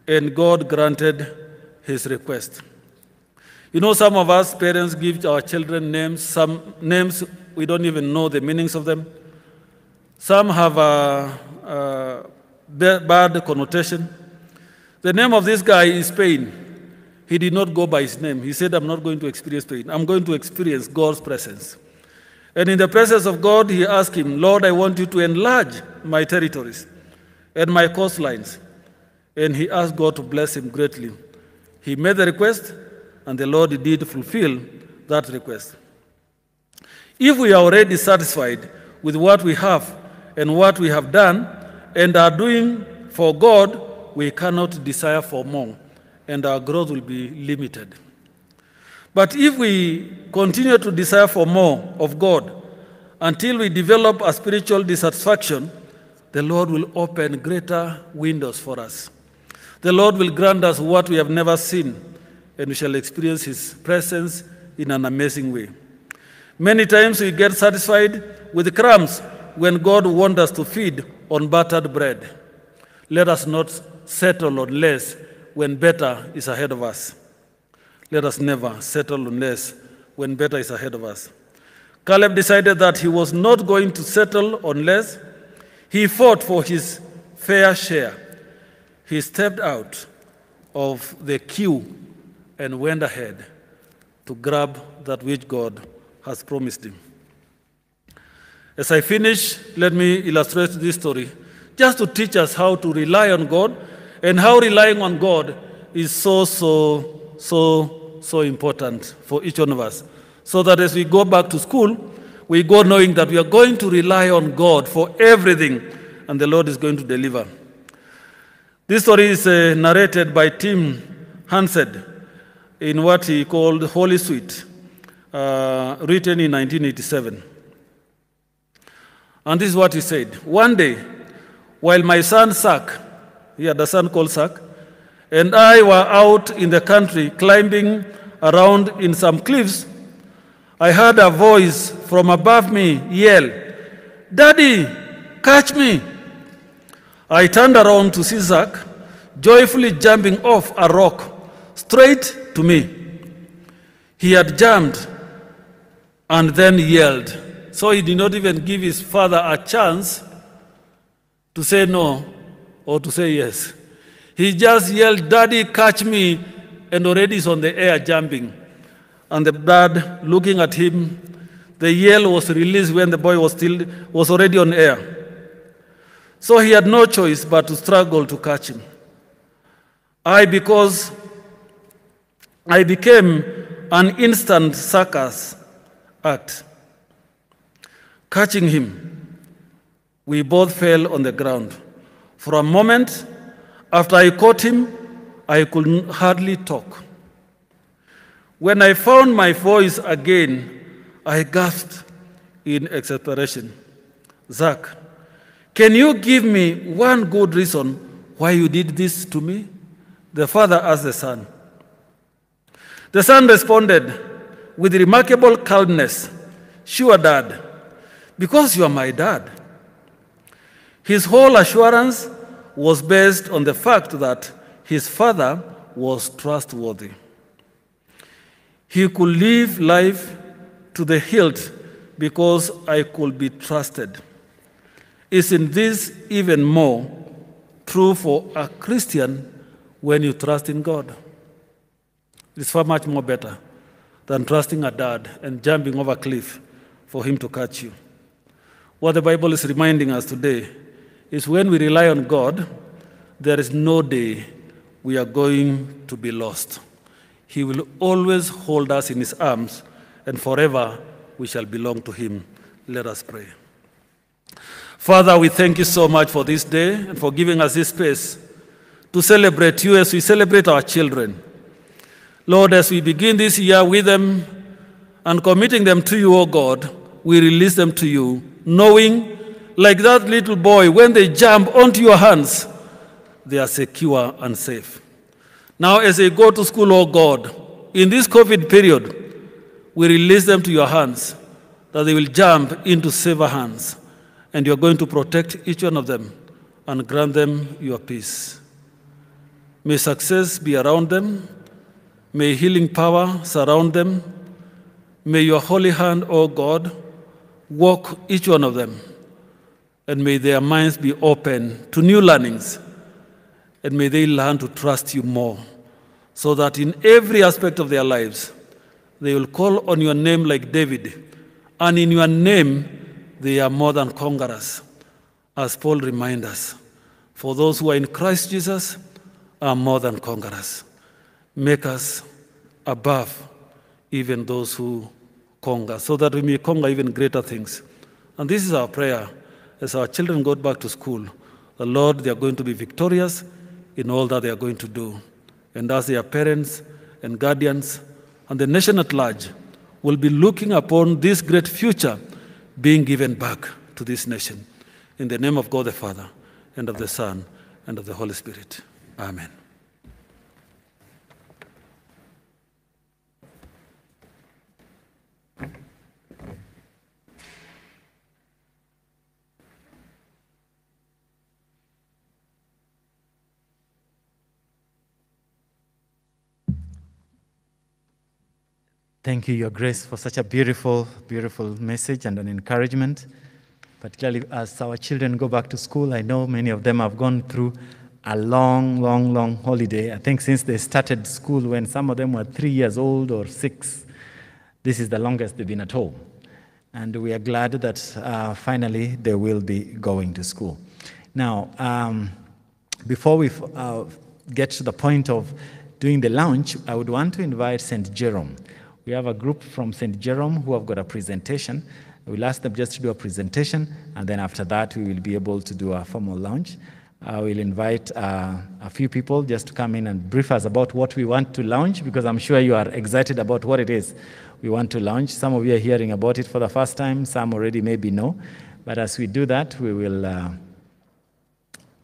and God granted his request. You know, some of us parents give our children names, some names we don't even know the meanings of them. Some have a, a bad connotation. The name of this guy is Pain. He did not go by his name. He said, I'm not going to experience pain. I'm going to experience God's presence. And in the presence of God, he asked him, Lord, I want you to enlarge my territories and my coastlines. And he asked God to bless him greatly. He made the request, and the Lord did fulfill that request. If we are already satisfied with what we have and what we have done and are doing for God, we cannot desire for more and our growth will be limited. But if we continue to desire for more of God until we develop a spiritual dissatisfaction, the Lord will open greater windows for us. The Lord will grant us what we have never seen, and we shall experience His presence in an amazing way. Many times we get satisfied with crumbs when God wants us to feed on buttered bread. Let us not settle on less when better is ahead of us. Let us never settle on less when better is ahead of us. Caleb decided that he was not going to settle on less. He fought for his fair share. He stepped out of the queue and went ahead to grab that which God has promised him. As I finish, let me illustrate this story just to teach us how to rely on God and how relying on God is so, so, so, so important for each one of us. So that as we go back to school, we go knowing that we are going to rely on God for everything, and the Lord is going to deliver. This story is uh, narrated by Tim Hansel in what he called Holy Sweat, uh, written in 1987. And this is what he said One day, while my son Zach he had a son called Zach. And I were out in the country climbing around in some cliffs. I heard a voice from above me yell, Daddy, catch me. I turned around to see Zach joyfully jumping off a rock straight to me. He had jumped and then yelled. So he did not even give his father a chance to say no or to say yes. He just yelled, Daddy, catch me, and already is on the air jumping. And the dad looking at him, the yell was released when the boy was still was already on air. So he had no choice but to struggle to catch him. I, because I became an instant circus act. Catching him, we both fell on the ground. For a moment, after I caught him, I could hardly talk. When I found my voice again, I gasped in exasperation. Zach, can you give me one good reason why you did this to me? The father asked the son. The son responded with remarkable calmness Sure, dad, because you are my dad. His whole assurance was based on the fact that his father was trustworthy. He could live life to the hilt because I could be trusted. Isn't this even more true for a Christian when you trust in God? It's far much more better than trusting a dad and jumping over a cliff for him to catch you. What the Bible is reminding us today is when we rely on God, there is no day we are going to be lost. He will always hold us in his arms, and forever we shall belong to him. Let us pray. Father, we thank you so much for this day and for giving us this space to celebrate you as we celebrate our children. Lord, as we begin this year with them and committing them to you, O God, we release them to you, knowing, like that little boy, when they jump onto your hands, they are secure and safe. Now, as they go to school, O God, in this COVID period, we release them to your hands, that they will jump into safer hands, and you're going to protect each one of them and grant them your peace. May success be around them. May healing power surround them. May your holy hand, O God, walk each one of them. And may their minds be open to new learnings. And may they learn to trust you more. So that in every aspect of their lives, they will call on your name like David. And in your name, they are more than conquerors. As Paul reminds us, for those who are in Christ Jesus are more than conquerors. Make us above even those who conquer, so that we may conquer even greater things. And this is our prayer as our children go back to school. The Lord, they are going to be victorious in all that they are going to do. And as their parents and guardians and the nation at large will be looking upon this great future being given back to this nation. In the name of God the Father, and of the Son, and of the Holy Spirit. Amen. Thank you, Your Grace, for such a beautiful, beautiful message and an encouragement. Particularly as our children go back to school, I know many of them have gone through a long, long, long holiday. I think since they started school, when some of them were three years old or six, this is the longest they've been at home. And we are glad that uh, finally they will be going to school. Now, um, before we uh, get to the point of doing the launch, I would want to invite St. Jerome. We have a group from St. Jerome who have got a presentation. We'll ask them just to do a presentation, and then after that, we will be able to do a formal launch. I will invite uh, a few people just to come in and brief us about what we want to launch, because I'm sure you are excited about what it is we want to launch. Some of you are hearing about it for the first time, some already maybe know. But as we do that, we will, uh,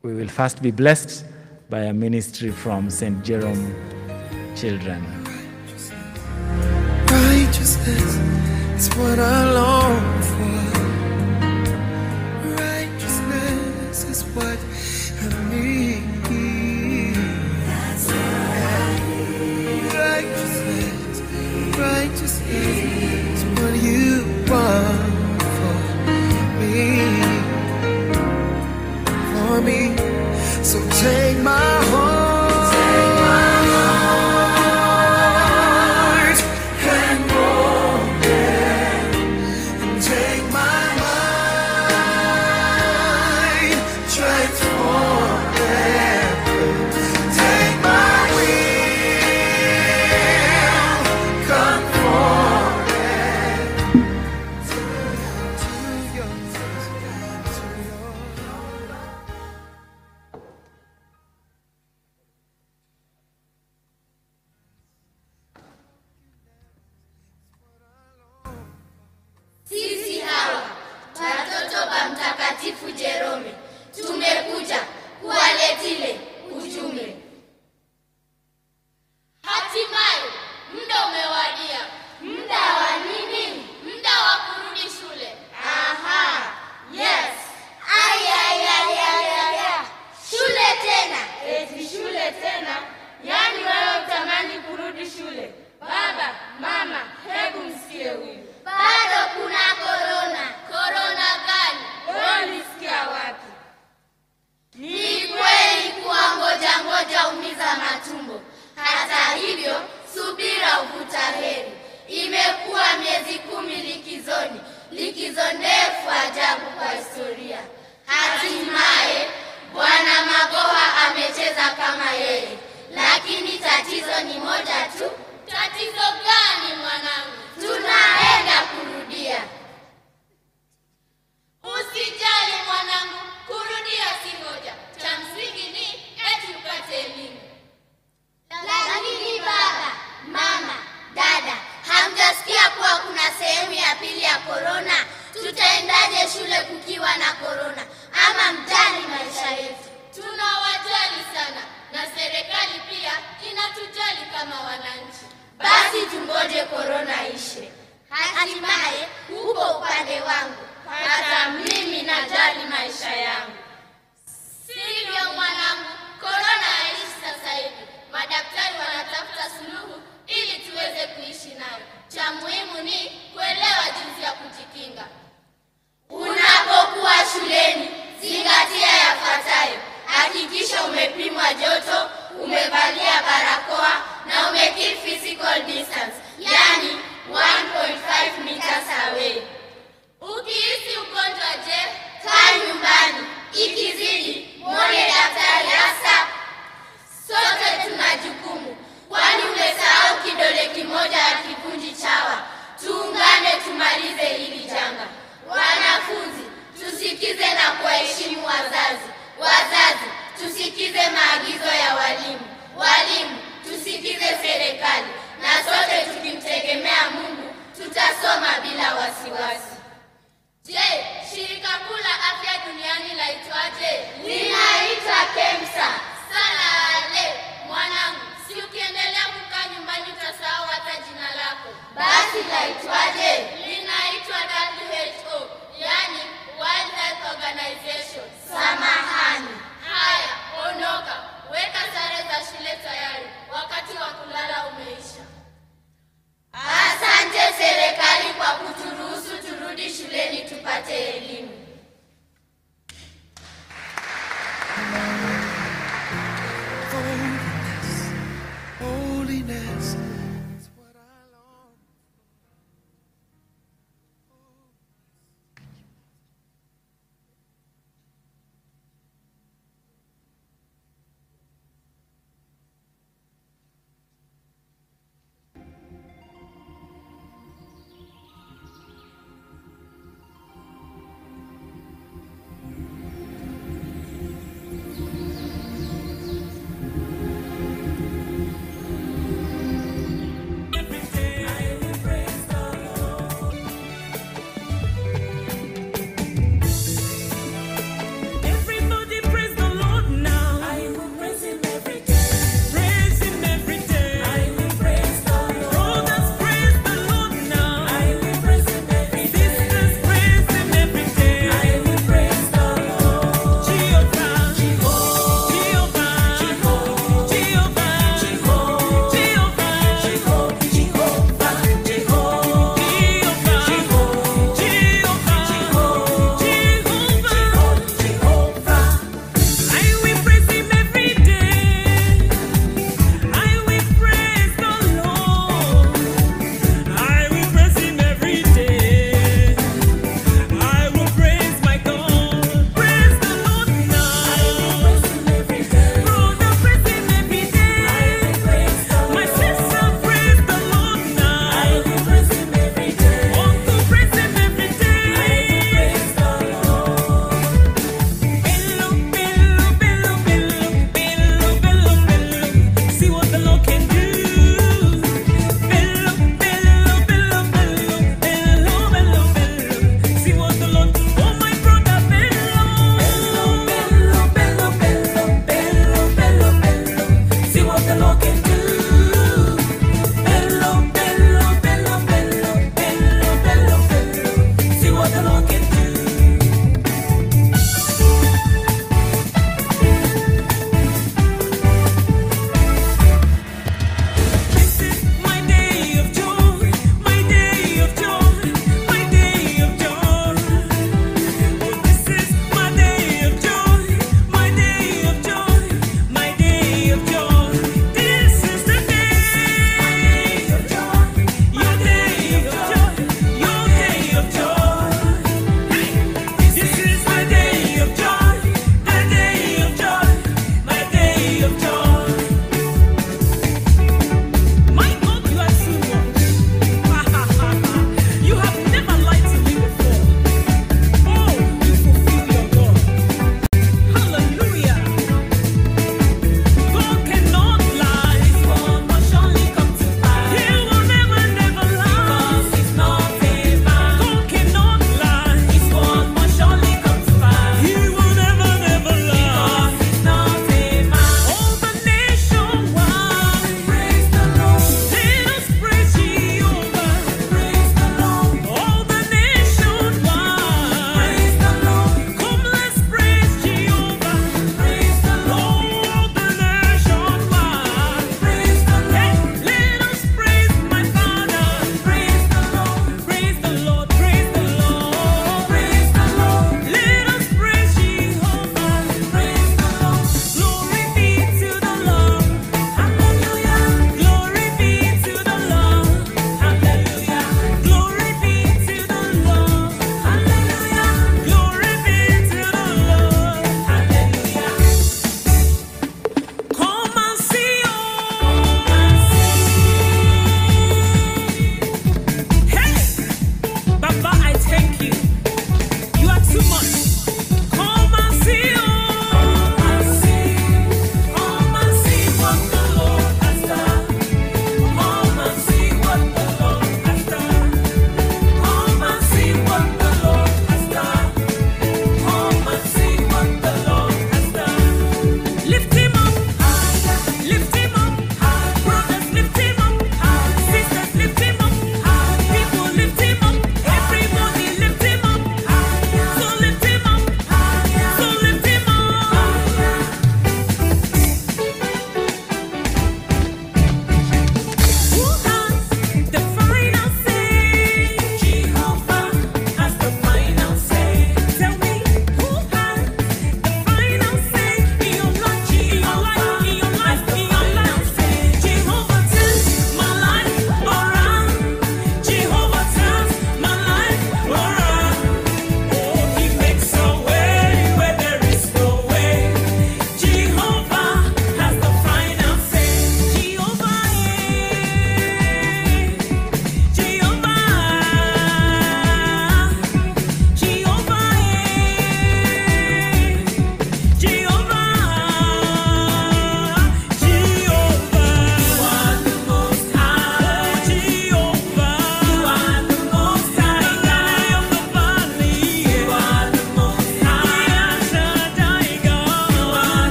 we will first be blessed by a ministry from St. Jerome Children righteousness is what I long for. Righteousness is what I need. Righteousness, righteousness is what you want for me. For me, so take my shule? Baba,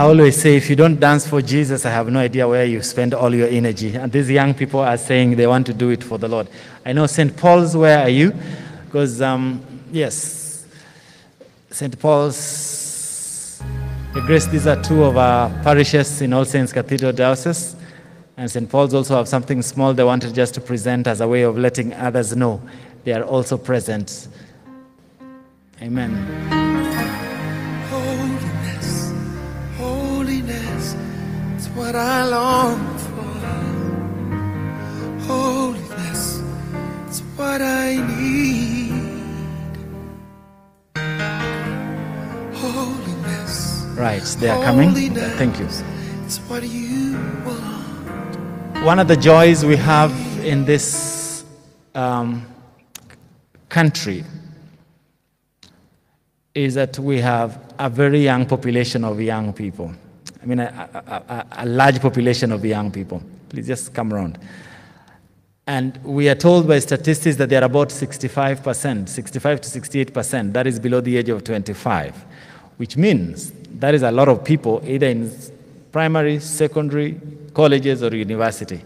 I always say, if you don't dance for Jesus, I have no idea where you spend all your energy. And these young people are saying they want to do it for the Lord. I know St. Paul's, where are you? Because, um, yes, St. Paul's, the Grace, these are two of our parishes in All Saints Cathedral Diocese. And St. Paul's also have something small they wanted just to present as a way of letting others know they are also present. Amen. What I long for. Holiness, it's what I need. Holiness, Right, they are coming. Thank you. it's what you want. One of the joys we have in this um, country is that we have a very young population of young people. I mean, a, a, a, a large population of young people. Please just come around. And we are told by statistics that they are about 65%, 65 to 68%. That is below the age of 25, which means that is a lot of people either in primary, secondary, colleges, or university.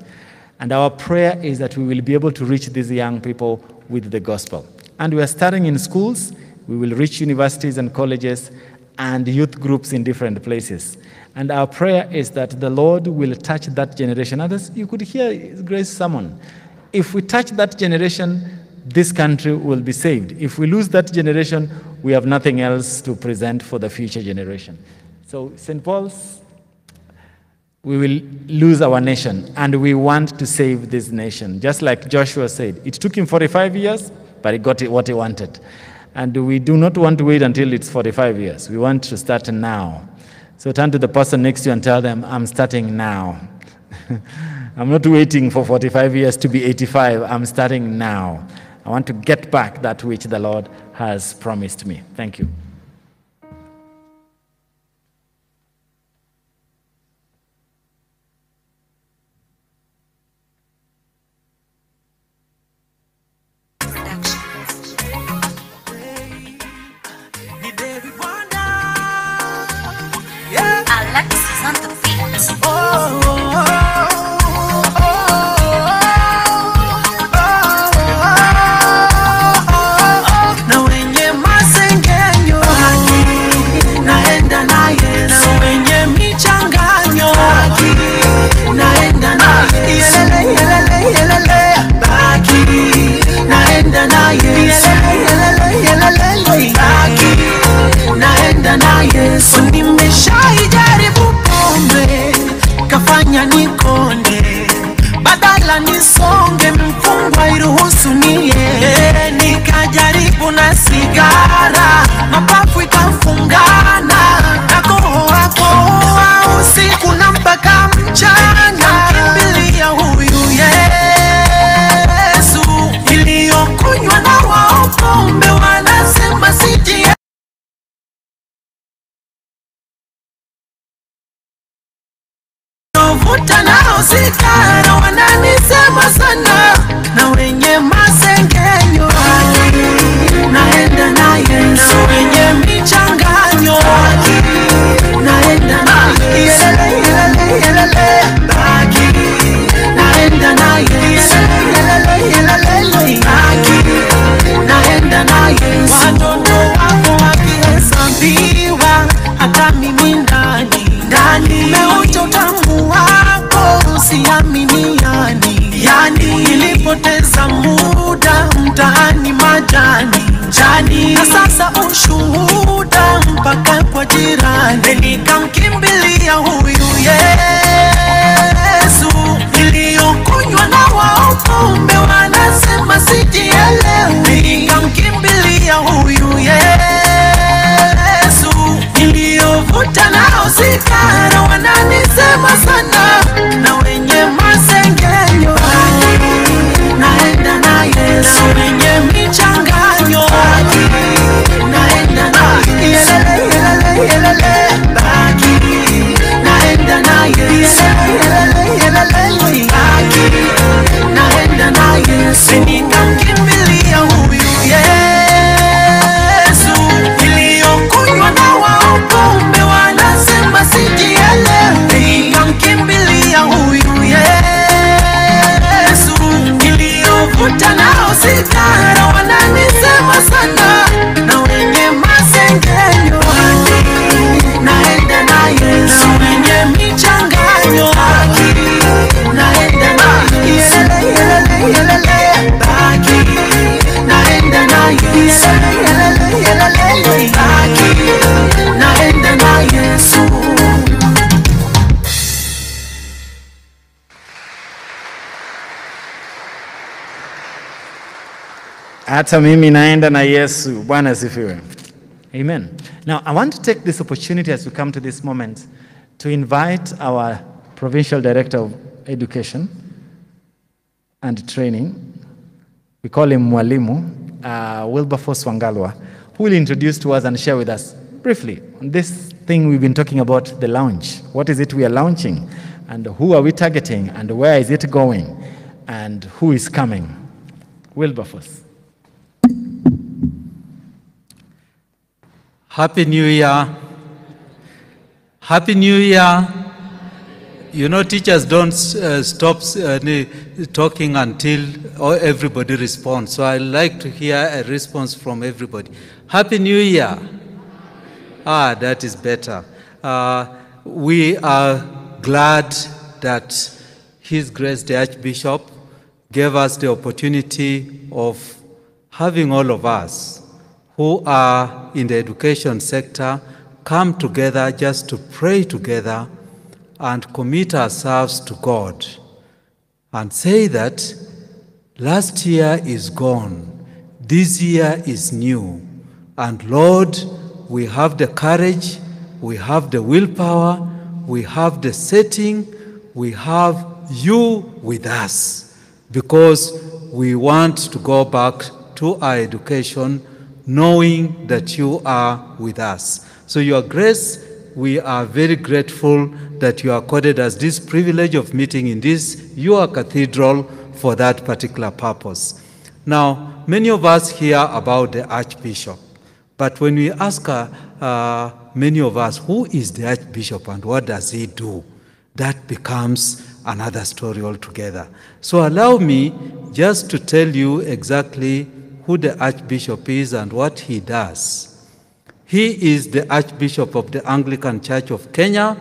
And our prayer is that we will be able to reach these young people with the gospel. And we are starting in schools, we will reach universities and colleges and youth groups in different places. And our prayer is that the Lord will touch that generation. Others, you could hear Grace sermon. If we touch that generation, this country will be saved. If we lose that generation, we have nothing else to present for the future generation. So, St. Paul's, we will lose our nation, and we want to save this nation. Just like Joshua said, it took him 45 years, but he got what he wanted. And we do not want to wait until it's 45 years. We want to start now. So turn to the person next to you and tell them, I'm starting now. I'm not waiting for 45 years to be 85. I'm starting now. I want to get back that which the Lord has promised me. Thank you. Sigara mapafu ikamfungana na kohoa usiku na mpaka mchana. Kimbilia huyu yesu iliyokunywa na waopombe wanasema siji vuta nao sigara wananisema sana hata mimi naenda na Yesu. Bwana asifiwe. Amen. Now, I want to take this opportunity as we come to this moment to invite our Provincial Director of Education and Training. We call him Mwalimu, uh, Wilberforce Wangalwa, who will introduce to us and share with us briefly on this thing we've been talking about the launch. What is it we are launching? And who are we targeting? And where is it going? And who is coming? Wilberforce. Happy New Year. Happy New Year. You know, teachers don't uh, stop uh, talking until everybody responds. So I like to hear a response from everybody. Happy New Year. Ah, that is better. Uh, we are glad that His Grace the Archbishop gave us the opportunity of having all of us who are in the education sector come together just to pray together and commit ourselves to God and say that last year is gone, this year is new, and Lord, we have the courage, we have the willpower, we have the setting, we have you with us because we want to go back to our education knowing that you are with us. So, Your Grace, we are very grateful that you accorded us this privilege of meeting in this your cathedral for that particular purpose. Now, many of us hear about the Archbishop, but when we ask uh, many of us, who is the Archbishop and what does he do? That becomes another story altogether. So, allow me just to tell you exactly who the Archbishop is and what he does. He is the Archbishop of the Anglican Church of Kenya,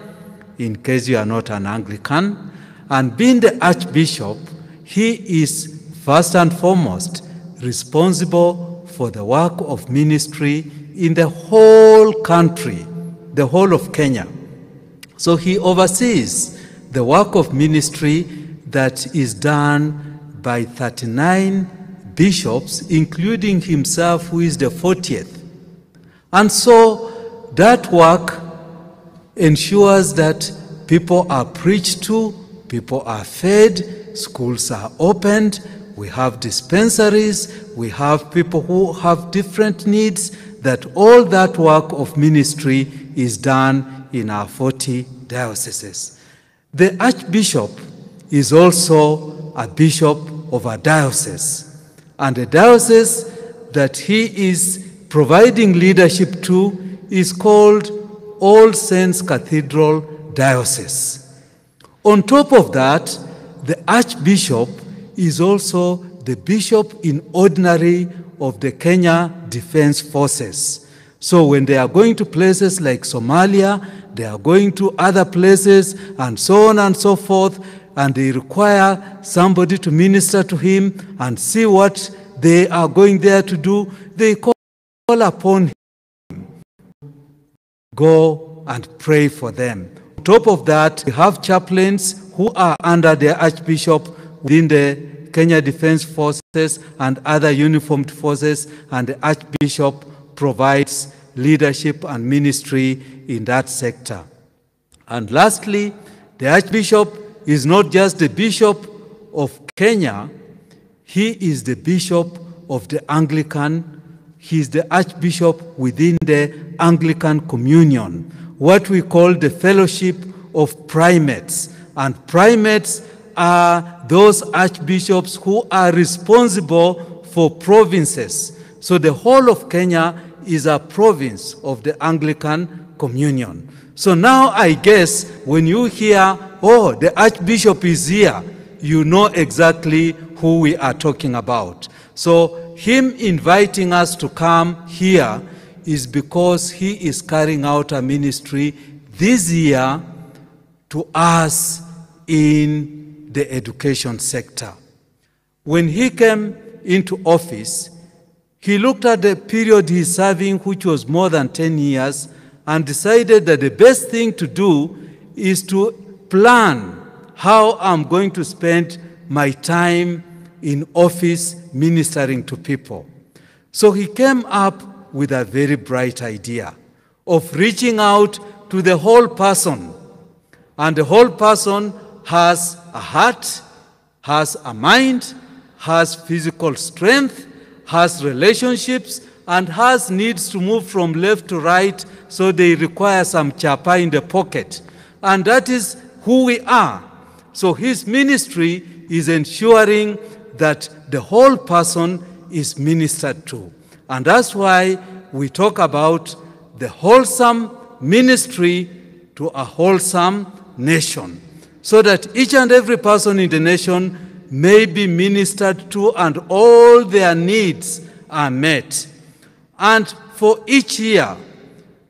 in case you are not an Anglican. And being the Archbishop, he is first and foremost responsible for the work of ministry in the whole country, the whole of Kenya. So he oversees the work of ministry that is done by 39 bishops, including himself, who is the 40th. And so that work ensures that people are preached to, people are fed, schools are opened, we have dispensaries, we have people who have different needs, that all that work of ministry is done in our 40 dioceses. The Archbishop is also a bishop of a diocese, and the diocese that he is providing leadership to is called All Saints Cathedral Diocese. On top of that, the Archbishop is also the bishop in ordinary of the Kenya Defense Forces. So when they are going to places like Somalia, they are going to other places, and so on and so forth, and they require somebody to minister to him and see what they are going there to do, they call upon him. Go and pray for them. On top of that, we have chaplains who are under the Archbishop within the Kenya Defense Forces and other uniformed forces, and the Archbishop provides leadership and ministry in that sector. And lastly, the Archbishop is not just the Bishop of Kenya, he is the Bishop of the Anglican, he is the Archbishop within the Anglican Communion, what we call the Fellowship of Primates. And primates are those archbishops who are responsible for provinces. So the whole of Kenya is a province of the Anglican Communion. So now I guess when you hear, oh, the Archbishop is here, you know exactly who we are talking about. So, him inviting us to come here is because he is carrying out a ministry this year to us in the education sector. When he came into office, he looked at the period he's serving, which was more than 10 years, and decided that the best thing to do is to plan how I'm going to spend my time in office ministering to people. So he came up with a very bright idea of reaching out to the whole person. And the whole person has a heart, has a mind, has physical strength, has relationships, and has needs to move from left to right, so they require some chapa in the pocket. And that is who we are. So his ministry is ensuring that the whole person is ministered to. And that's why we talk about the wholesome ministry to a wholesome nation, so that each and every person in the nation may be ministered to and all their needs are met. And for each year,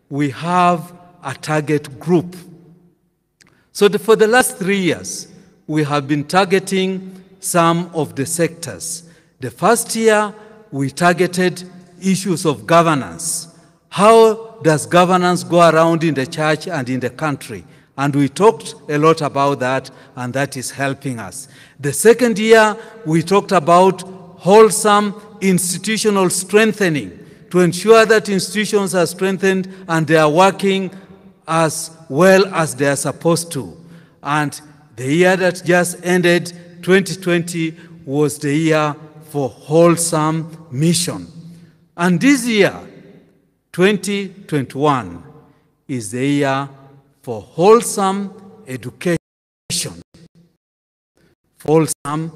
we have a target group. So the, for the last three years, we have been targeting some of the sectors. The first year, we targeted issues of governance. How does governance go around in the church and in the country? And we talked a lot about that, and that is helping us. The second year, we talked about wholesome institutional strengthening to ensure that institutions are strengthened and they are working as well as they are supposed to. And the year that just ended, 2020, was the year for wholesome mission. And this year, 2021, is the year for wholesome education. Wholesome.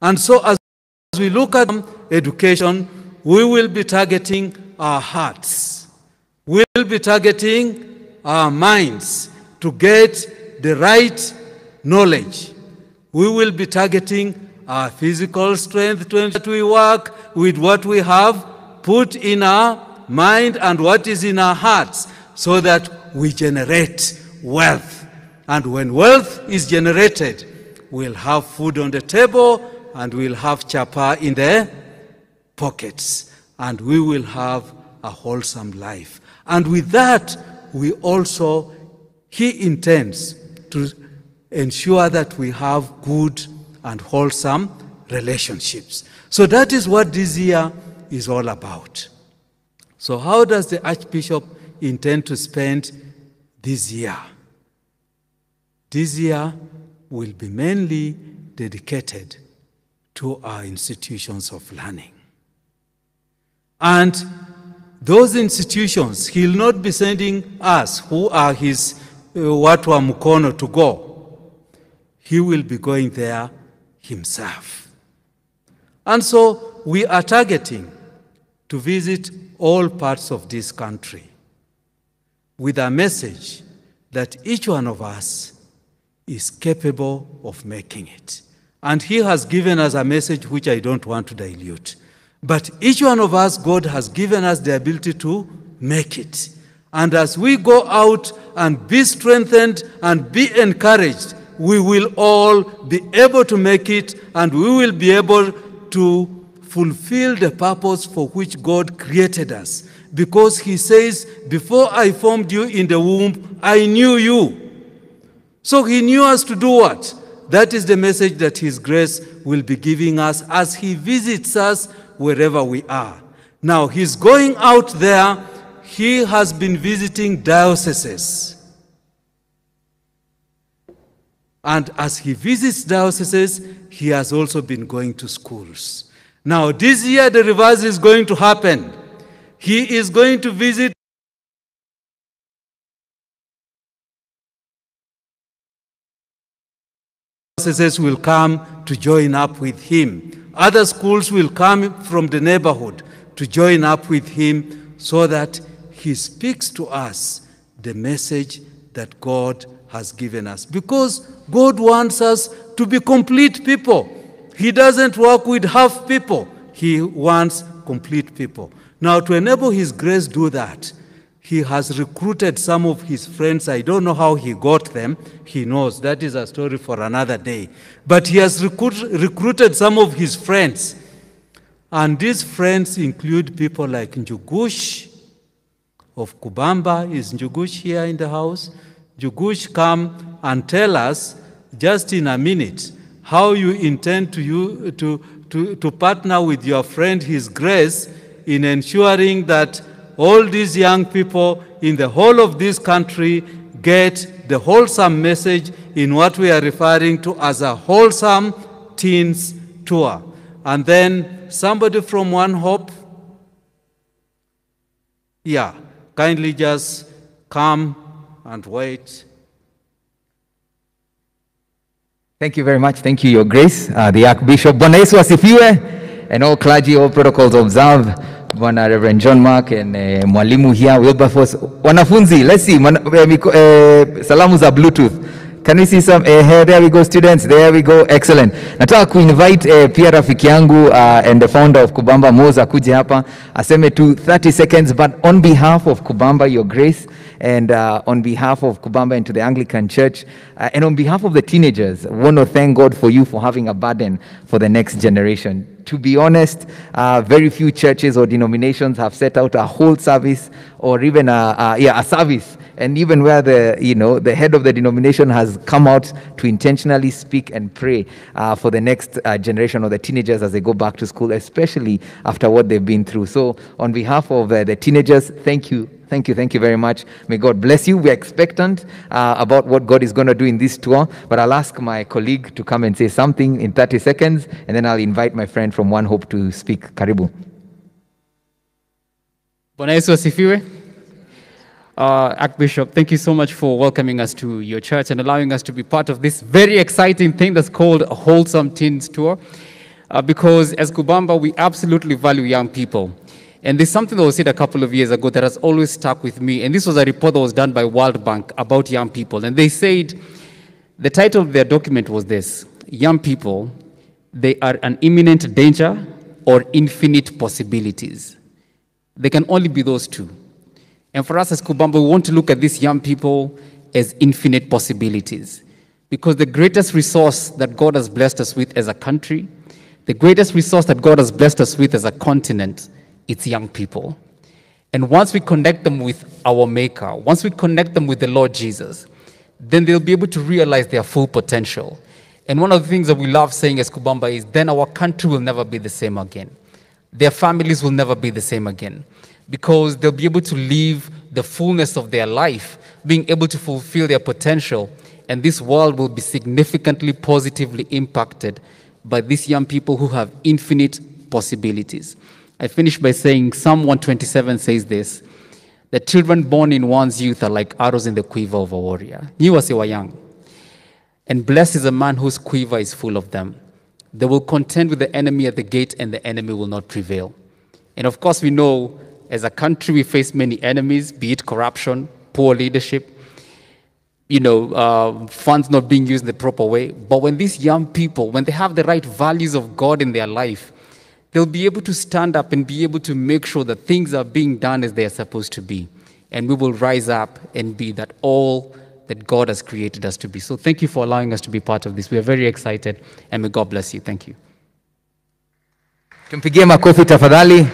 And so, as we look at education, we will be targeting our hearts. We will be targeting our minds to get the right knowledge. We will be targeting our physical strength to ensure that we work with what we have put in our mind and what is in our hearts so that we generate wealth. And when wealth is generated, we'll have food on the table and we'll have chapa in the pockets and we will have a wholesome life. And with that, we also, he intends to ensure that we have good and wholesome relationships. So that is what this year is all about. So, how does the Archbishop intend to spend this year? This year will be mainly dedicated to our institutions of learning. And those institutions, he'll not be sending us, who are his uh, to go. He will be going there himself. And so we are targeting to visit all parts of this country with a message that each one of us is capable of making it. And he has given us a message which I don't want to dilute. But each one of us, God has given us the ability to make it. And as we go out and be strengthened and be encouraged, we will all be able to make it and we will be able to fulfill the purpose for which God created us. Because He says, Before I formed you in the womb, I knew you. So He knew us to do what? That is the message that His grace will be giving us as He visits us wherever we are. Now, He's going out there, He has been visiting dioceses. And as He visits dioceses, He has also been going to schools. Now, this year, the reverse is going to happen. He is going to visit dioceses will come to join up with him. Other schools will come from the neighborhood to join up with him so that he speaks to us the message that God has given us. Because God wants us to be complete people. He doesn't work with half people. He wants complete people. Now, to enable His grace do that, He has recruited some of His friends. I don't know how He got them. He knows. That is a story for another day. But He has recruit, recruited some of His friends. And these friends include people like Njugush of Kubamba. Is Njugush here in the house? Njugush, come and tell us just in a minute how you intend to, you, to, to, to partner with your friend, His Grace, in ensuring that all these young people in the whole of this country get the wholesome message in what we are referring to as a wholesome teens tour. And then somebody from One Hope, yeah, kindly just come and wait. Thank you very much. Thank you, Your Grace, uh, the Archbishop. Bwana Yesu asifiwe, and all clergy, all protocols observed. Bwana Reverend John Mark and uh, mwalimu here, Wilberforce. Wanafunzi, let's see, man, uh, miko- uh, salamu za Bluetooth. Can we see some? Uh, here, there we go, students. There we go. Excellent. Nataka kuinvite uh, pia rafiki yangu uh, and the founder of Kubamba Moza akuje hapa aseme tu 30 seconds, but on behalf of Kubamba, Your Grace, and uh, on behalf of Kubamba and to the Anglican Church, uh, and on behalf of the teenagers, want to thank God for you for having a burden for the next generation. To be honest, uh, very few churches or denominations have set out a whole service or even a, a, yeah, a service. And even where the you know the head of the denomination has come out to intentionally speak and pray uh, for the next uh, generation of the teenagers as they go back to school especially after what they've been through. So on behalf of uh, the teenagers thank you Thank you, thank you very much. May God bless you. We're expectant uh, about what God is going to do in this tour, but I'll ask my colleague to come and say something in 30 seconds, and then I'll invite my friend from One Hope to speak. Karibu. Uh, Archbishop, thank you so much for welcoming us to your church and allowing us to be part of this very exciting thing that's called a Wholesome Teens Tour. Uh, because as Kubamba, we absolutely value young people. And there's something that was said a couple of years ago that has always stuck with me. And this was a report that was done by World Bank about young people. And they said the title of their document was this Young people, they are an imminent danger or infinite possibilities. They can only be those two. And for us as Kubamba, we want to look at these young people as infinite possibilities. Because the greatest resource that God has blessed us with as a country, the greatest resource that God has blessed us with as a continent, it's young people. And once we connect them with our Maker, once we connect them with the Lord Jesus, then they'll be able to realize their full potential. And one of the things that we love saying as Kubamba is then our country will never be the same again. Their families will never be the same again because they'll be able to live the fullness of their life, being able to fulfill their potential. And this world will be significantly positively impacted by these young people who have infinite possibilities. I finish by saying Psalm 127 says this the children born in one's youth are like arrows in the quiver of a warrior. You as you are young. And blessed is a man whose quiver is full of them. They will contend with the enemy at the gate, and the enemy will not prevail. And of course, we know as a country we face many enemies, be it corruption, poor leadership, you know, uh, funds not being used in the proper way. But when these young people, when they have the right values of God in their life, they'll be able to stand up and be able to make sure that things are being done as they are supposed to be. And we will rise up and be that all that God has created us to be. So thank you for allowing us to be part of this. We are very excited, and may God bless you. Thank you. Tumpigie makofi tafadhali.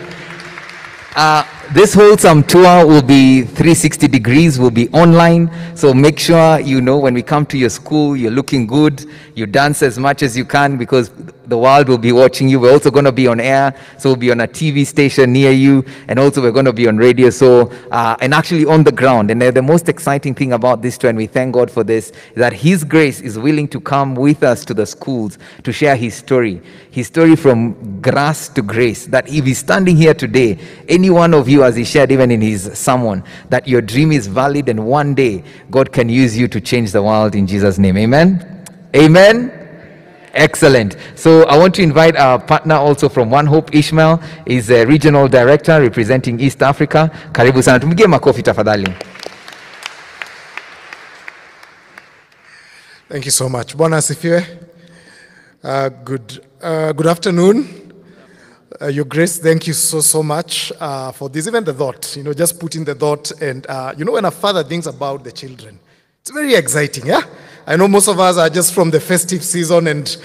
Uh, this wholesome tour will be 360 degrees, will be online. So make sure you know when we come to your school, you're looking good, you dance as much as you can because the world will be watching you. We're also going to be on air, so we'll be on a TV station near you, and also we're going to be on radio. So, uh, and actually on the ground. And the most exciting thing about this tour, and we thank God for this, is that His grace is willing to come with us to the schools to share His story, His story from grass to grace. That if He's standing here today, any one of you, as He shared even in His sermon, that your dream is valid, and one day God can use you to change the world in Jesus' name. Amen. Amen. Excellent. So I want to invite our partner also from One Hope, Ishmael, is a regional director representing East Africa. Karibu sana. Tumpigie makofi tafadhali. Thank you so much. Bwana. Uh, good, uh, good afternoon. Uh, Your Grace, thank you so, so much uh, for this. Even the thought, you know, just putting the thought. And, uh, you know, when a father thinks about the children, it's very exciting, yeah? I know most of us are just from the festive season and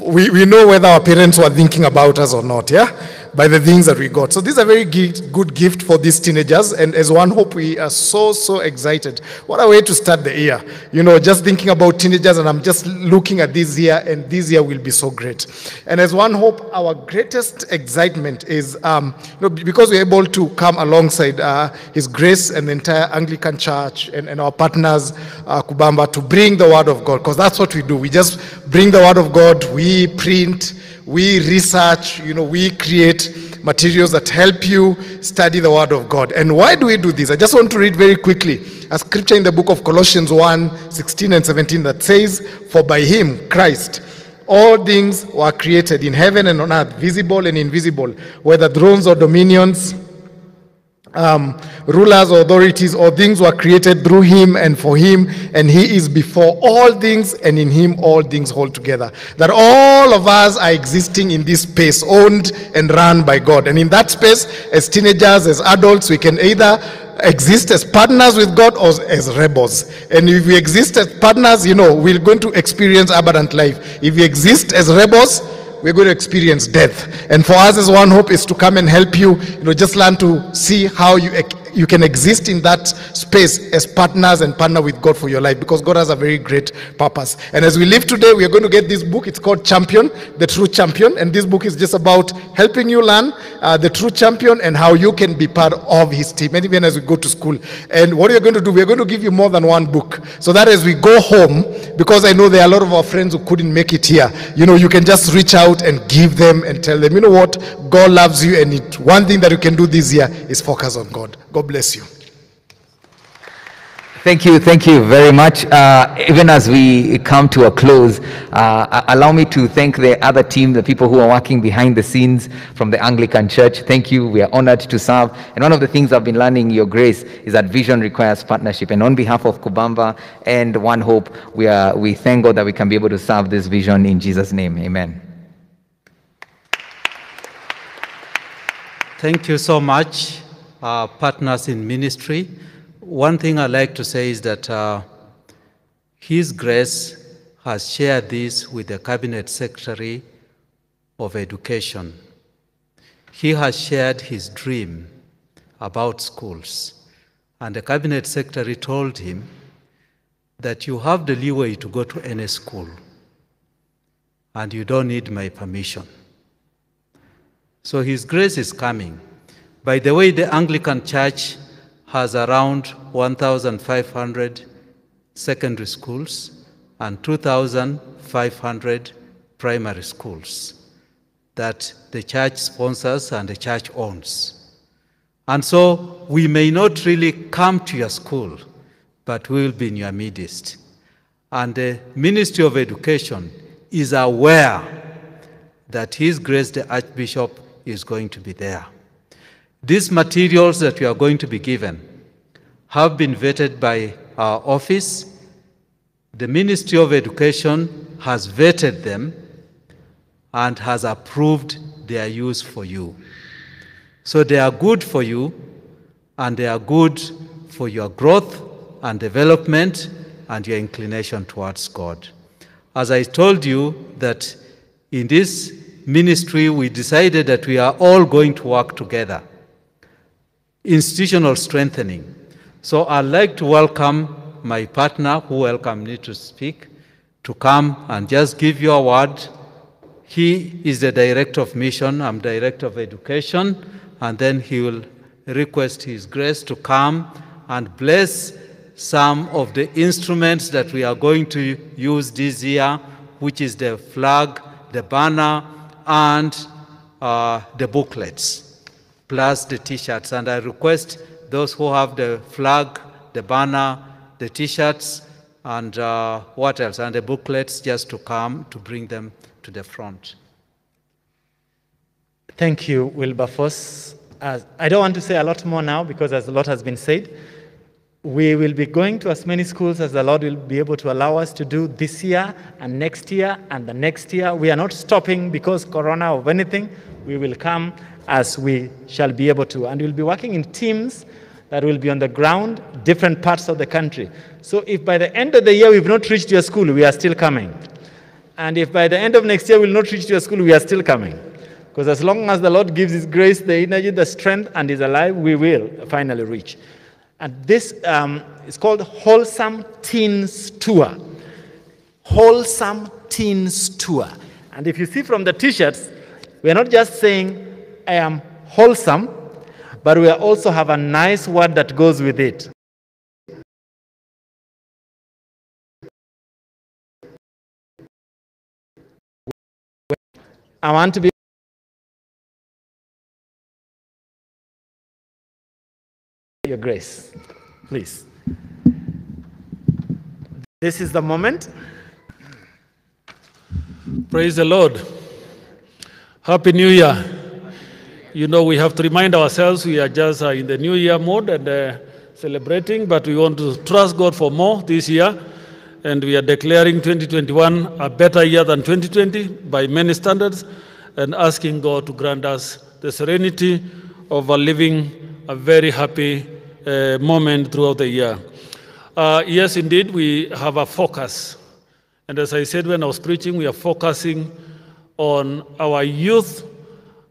we, we know whether our parents were thinking about us or not, yeah? By the things that we got. So, this is a very good gift for these teenagers. And as one hope, we are so, so excited. What a way to start the year. You know, just thinking about teenagers, and I'm just looking at this year, and this year will be so great. And as one hope, our greatest excitement is um, you know, because we're able to come alongside uh, His Grace and the entire Anglican Church and, and our partners, uh, Kubamba, to bring the Word of God, because that's what we do. We just bring the Word of God, we print, we research, you know, we create materials that help you study the Word of God. And why do we do this? I just want to read very quickly a scripture in the book of Colossians 1 16 and 17 that says, For by Him, Christ, all things were created in heaven and on earth, visible and invisible, whether thrones or dominions, um, rulers or authorities, all things were created through him and for him, and he is before all things, and in him all things hold together. That all of us are existing in this space, owned and run by God. And in that space, as teenagers, as adults, we can either exist as partners with God or as rebels. And if we exist as partners, you know, we're going to experience abundant life. If we exist as rebels, we're going to experience death. And for us as one hope is to come and help you, you know, just learn to see how you you can exist in that space as partners and partner with God for your life because God has a very great purpose. And as we live today, we are going to get this book. It's called Champion, the True Champion. And this book is just about helping you learn uh, the true champion and how you can be part of his team, and even as we go to school. And what we're going to do, we're going to give you more than one book so that as we go home, because I know there are a lot of our friends who couldn't make it here, you know, you can just reach out and give them and tell them, you know what, God loves you, and it, one thing that you can do this year is focus on God. God bless you. Thank you, thank you very much. Uh, even as we come to a close, uh, allow me to thank the other team, the people who are working behind the scenes from the Anglican Church. Thank you. We are honored to serve. And one of the things I've been learning, Your Grace, is that vision requires partnership. And on behalf of Kubamba and One Hope, we, are, we thank God that we can be able to serve this vision in Jesus' name. Amen. Thank you so much, uh, partners in ministry. One thing I like to say is that uh, His Grace has shared this with the Cabinet Secretary of Education. He has shared his dream about schools, and the Cabinet Secretary told him that you have the leeway to go to any school, and you don't need my permission. So His grace is coming. By the way, the Anglican Church has around 1,500 secondary schools and 2,500 primary schools that the church sponsors and the church owns. And so we may not really come to your school, but we will be in your midst. And the Ministry of Education is aware that His Grace the Archbishop is going to be there. These materials that you are going to be given have been vetted by our office. The Ministry of Education has vetted them and has approved their use for you. So they are good for you and they are good for your growth and development and your inclination towards God. As I told you that in this ministry we decided that we are all going to work together. Institutional strengthening. So I'd like to welcome my partner who welcomed me to speak to come and just give you a word. He is the director of mission, I'm director of education, and then he will request his grace to come and bless some of the instruments that we are going to use this year, which is the flag, the banner, and uh, the booklets, plus the t-shirts. And I request those who have the flag, the banner, the t-shirts, and uh, what else, and the booklets, just to come to bring them to the front. Thank you, Wilberforce. Uh, I don't want to say a lot more now because as a lot has been said. We will be going to as many schools as the Lord will be able to allow us to do this year and next year and the next year. We are not stopping because Corona or anything. We will come as we shall be able to. And we'll be working in teams that will be on the ground, different parts of the country. So if by the end of the year we've not reached your school, we are still coming. And if by the end of next year we'll not reach your school, we are still coming. Because as long as the Lord gives His grace, the energy, the strength, and is alive, we will finally reach. And this um, is called Wholesome Teens Tour. Wholesome Teens Tour. And if you see from the t shirts, we are not just saying, I am wholesome, but we also have a nice word that goes with it. I want to be your grace, please. This is the moment. Praise the Lord. Happy New Year. You know, we have to remind ourselves we are just uh, in the New Year mode and uh, celebrating, but we want to trust God for more this year. And we are declaring 2021 a better year than 2020 by many standards and asking God to grant us the serenity of living a very happy uh, moment throughout the year. Uh, yes, indeed, we have a focus. And as I said when I was preaching, we are focusing on our youth,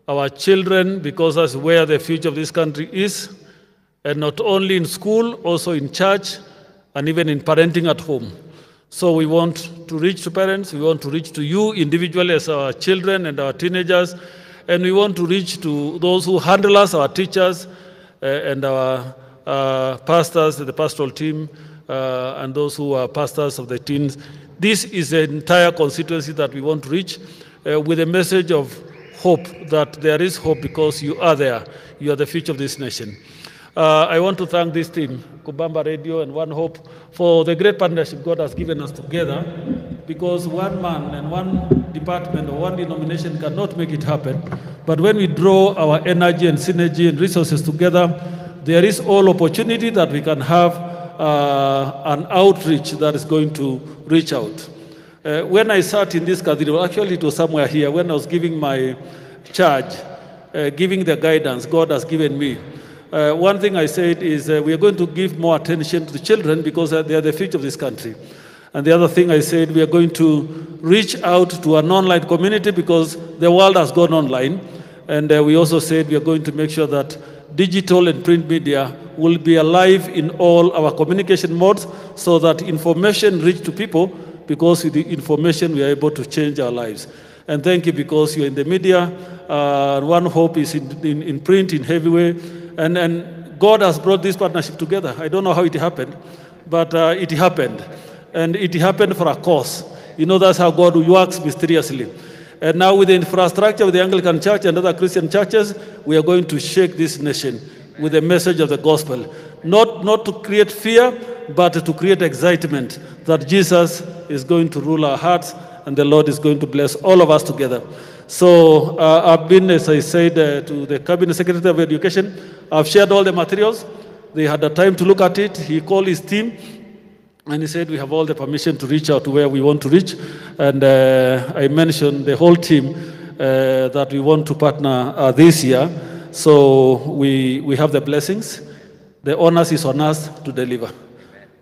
our children, because that's where the future of this country is. And not only in school, also in church, and even in parenting at home. So we want to reach to parents, we want to reach to you individually as our children and our teenagers, and we want to reach to those who handle us, our teachers uh, and our uh, pastors, the pastoral team, uh, and those who are pastors of the teens. This is the entire constituency that we want to reach uh, with a message of hope that there is hope because you are there. You are the future of this nation. Uh, I want to thank this team, Kubamba Radio and One Hope, for the great partnership God has given us together because one man and one department or one denomination cannot make it happen. But when we draw our energy and synergy and resources together, there is all opportunity that we can have uh, an outreach that is going to reach out. Uh, when I sat in this cathedral, actually it was somewhere here, when I was giving my charge, uh, giving the guidance God has given me. Uh, one thing I said is uh, we are going to give more attention to the children because uh, they are the future of this country. And the other thing I said, we are going to reach out to an online community because the world has gone online. And uh, we also said we are going to make sure that digital and print media will be alive in all our communication modes so that information reach to people because with the information we are able to change our lives. And thank you because you're in the media. Uh, One Hope is in, in, in print in heavy way. And, and God has brought this partnership together. I don't know how it happened, but uh, it happened. And it happened for a cause. You know, that's how God works mysteriously. And now, with the infrastructure of the Anglican Church and other Christian churches, we are going to shake this nation with the message of the gospel. Not, not to create fear, but to create excitement that Jesus is going to rule our hearts and the Lord is going to bless all of us together. So uh, I've been, as I said uh, to the Cabinet Secretary of Education, I've shared all the materials. They had the time to look at it. He called his team and he said, We have all the permission to reach out to where we want to reach. And uh, I mentioned the whole team uh, that we want to partner uh, this year. So we, we have the blessings. The onus is on us to deliver.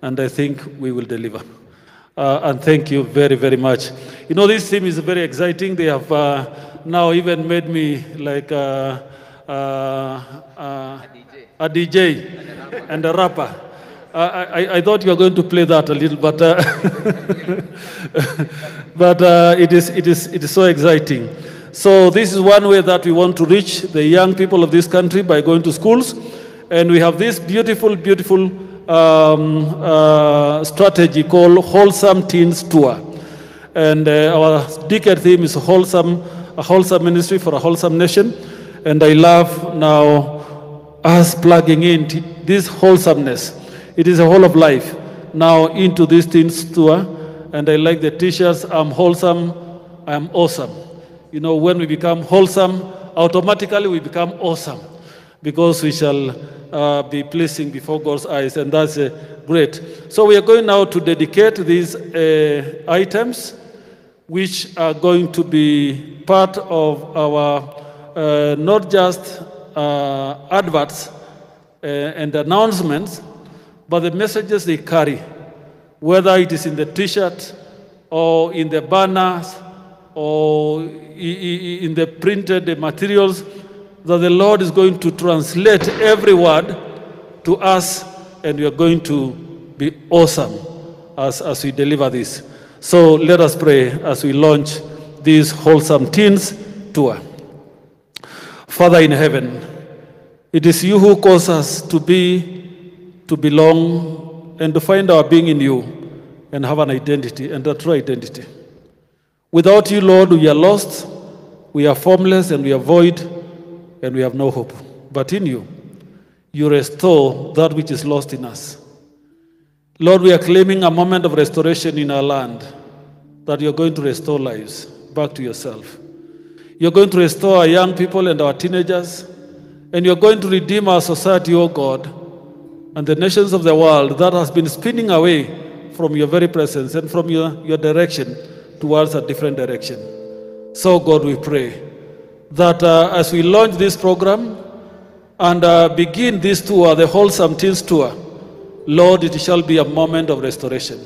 And I think we will deliver. Uh, and thank you very, very much. You know, this team is very exciting. They have uh, now even made me like uh, uh, uh, a DJ and a rapper. I, I, I thought you were going to play that a little, but but it is it is it is so exciting. So this is one way that we want to reach the young people of this country by going to schools, and we have this beautiful, beautiful um, uh, strategy called Wholesome Teens Tour, and uh, our decade theme is wholesome, a wholesome ministry for a wholesome nation, and I love now us plugging in this wholesomeness. It is a whole of life now into this teens tour, and I like the t-shirts. I'm wholesome, I'm awesome. You know, when we become wholesome, automatically we become awesome because we shall uh, be pleasing before God's eyes, and that's uh, great. So we are going now to dedicate these uh, items, which are going to be part of our uh, not just uh, adverts uh, and announcements, but the messages they carry, whether it is in the T-shirt or in the banners or in the printed materials, that the Lord is going to translate every word to us, and we are going to be awesome as, as we deliver this. So let us pray as we launch this wholesome teens tour. Father in heaven, it is you who cause us to be, to belong, and to find our being in you, and have an identity, and a true identity. Without you, Lord, we are lost, we are formless, and we are void, and we have no hope. But in you, you restore that which is lost in us. Lord, we are claiming a moment of restoration in our land, that you're going to restore lives back to yourself. You're going to restore our young people and our teenagers, and you're going to redeem our society, O God, and the nations of the world that has been spinning away from your very presence and from your, your direction towards a different direction. So, God, we pray that uh, as we launch this program and uh, begin this tour, the Wholesome Teens Tour, Lord, it shall be a moment of restoration.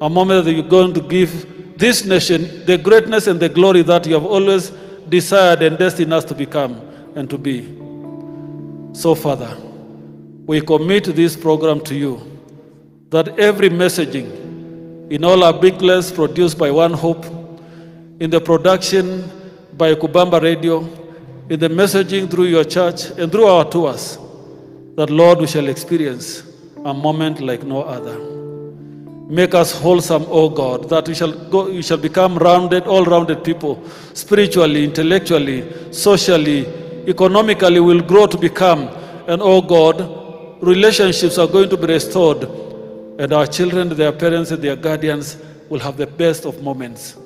A moment that you're going to give this nation the greatness and the glory that you have always desired and destined us to become and to be. So, Father, we commit this program to you that every messaging in all our booklets produced by One Hope, in the production by Kubamba Radio, in the messaging through your church and through our tours, that Lord, we shall experience a moment like no other. Make us wholesome, O God, that we shall go, we shall become rounded, all-rounded people, spiritually, intellectually, socially, economically, will grow to become. And O God, relationships are going to be restored, and our children, their parents, and their guardians will have the best of moments.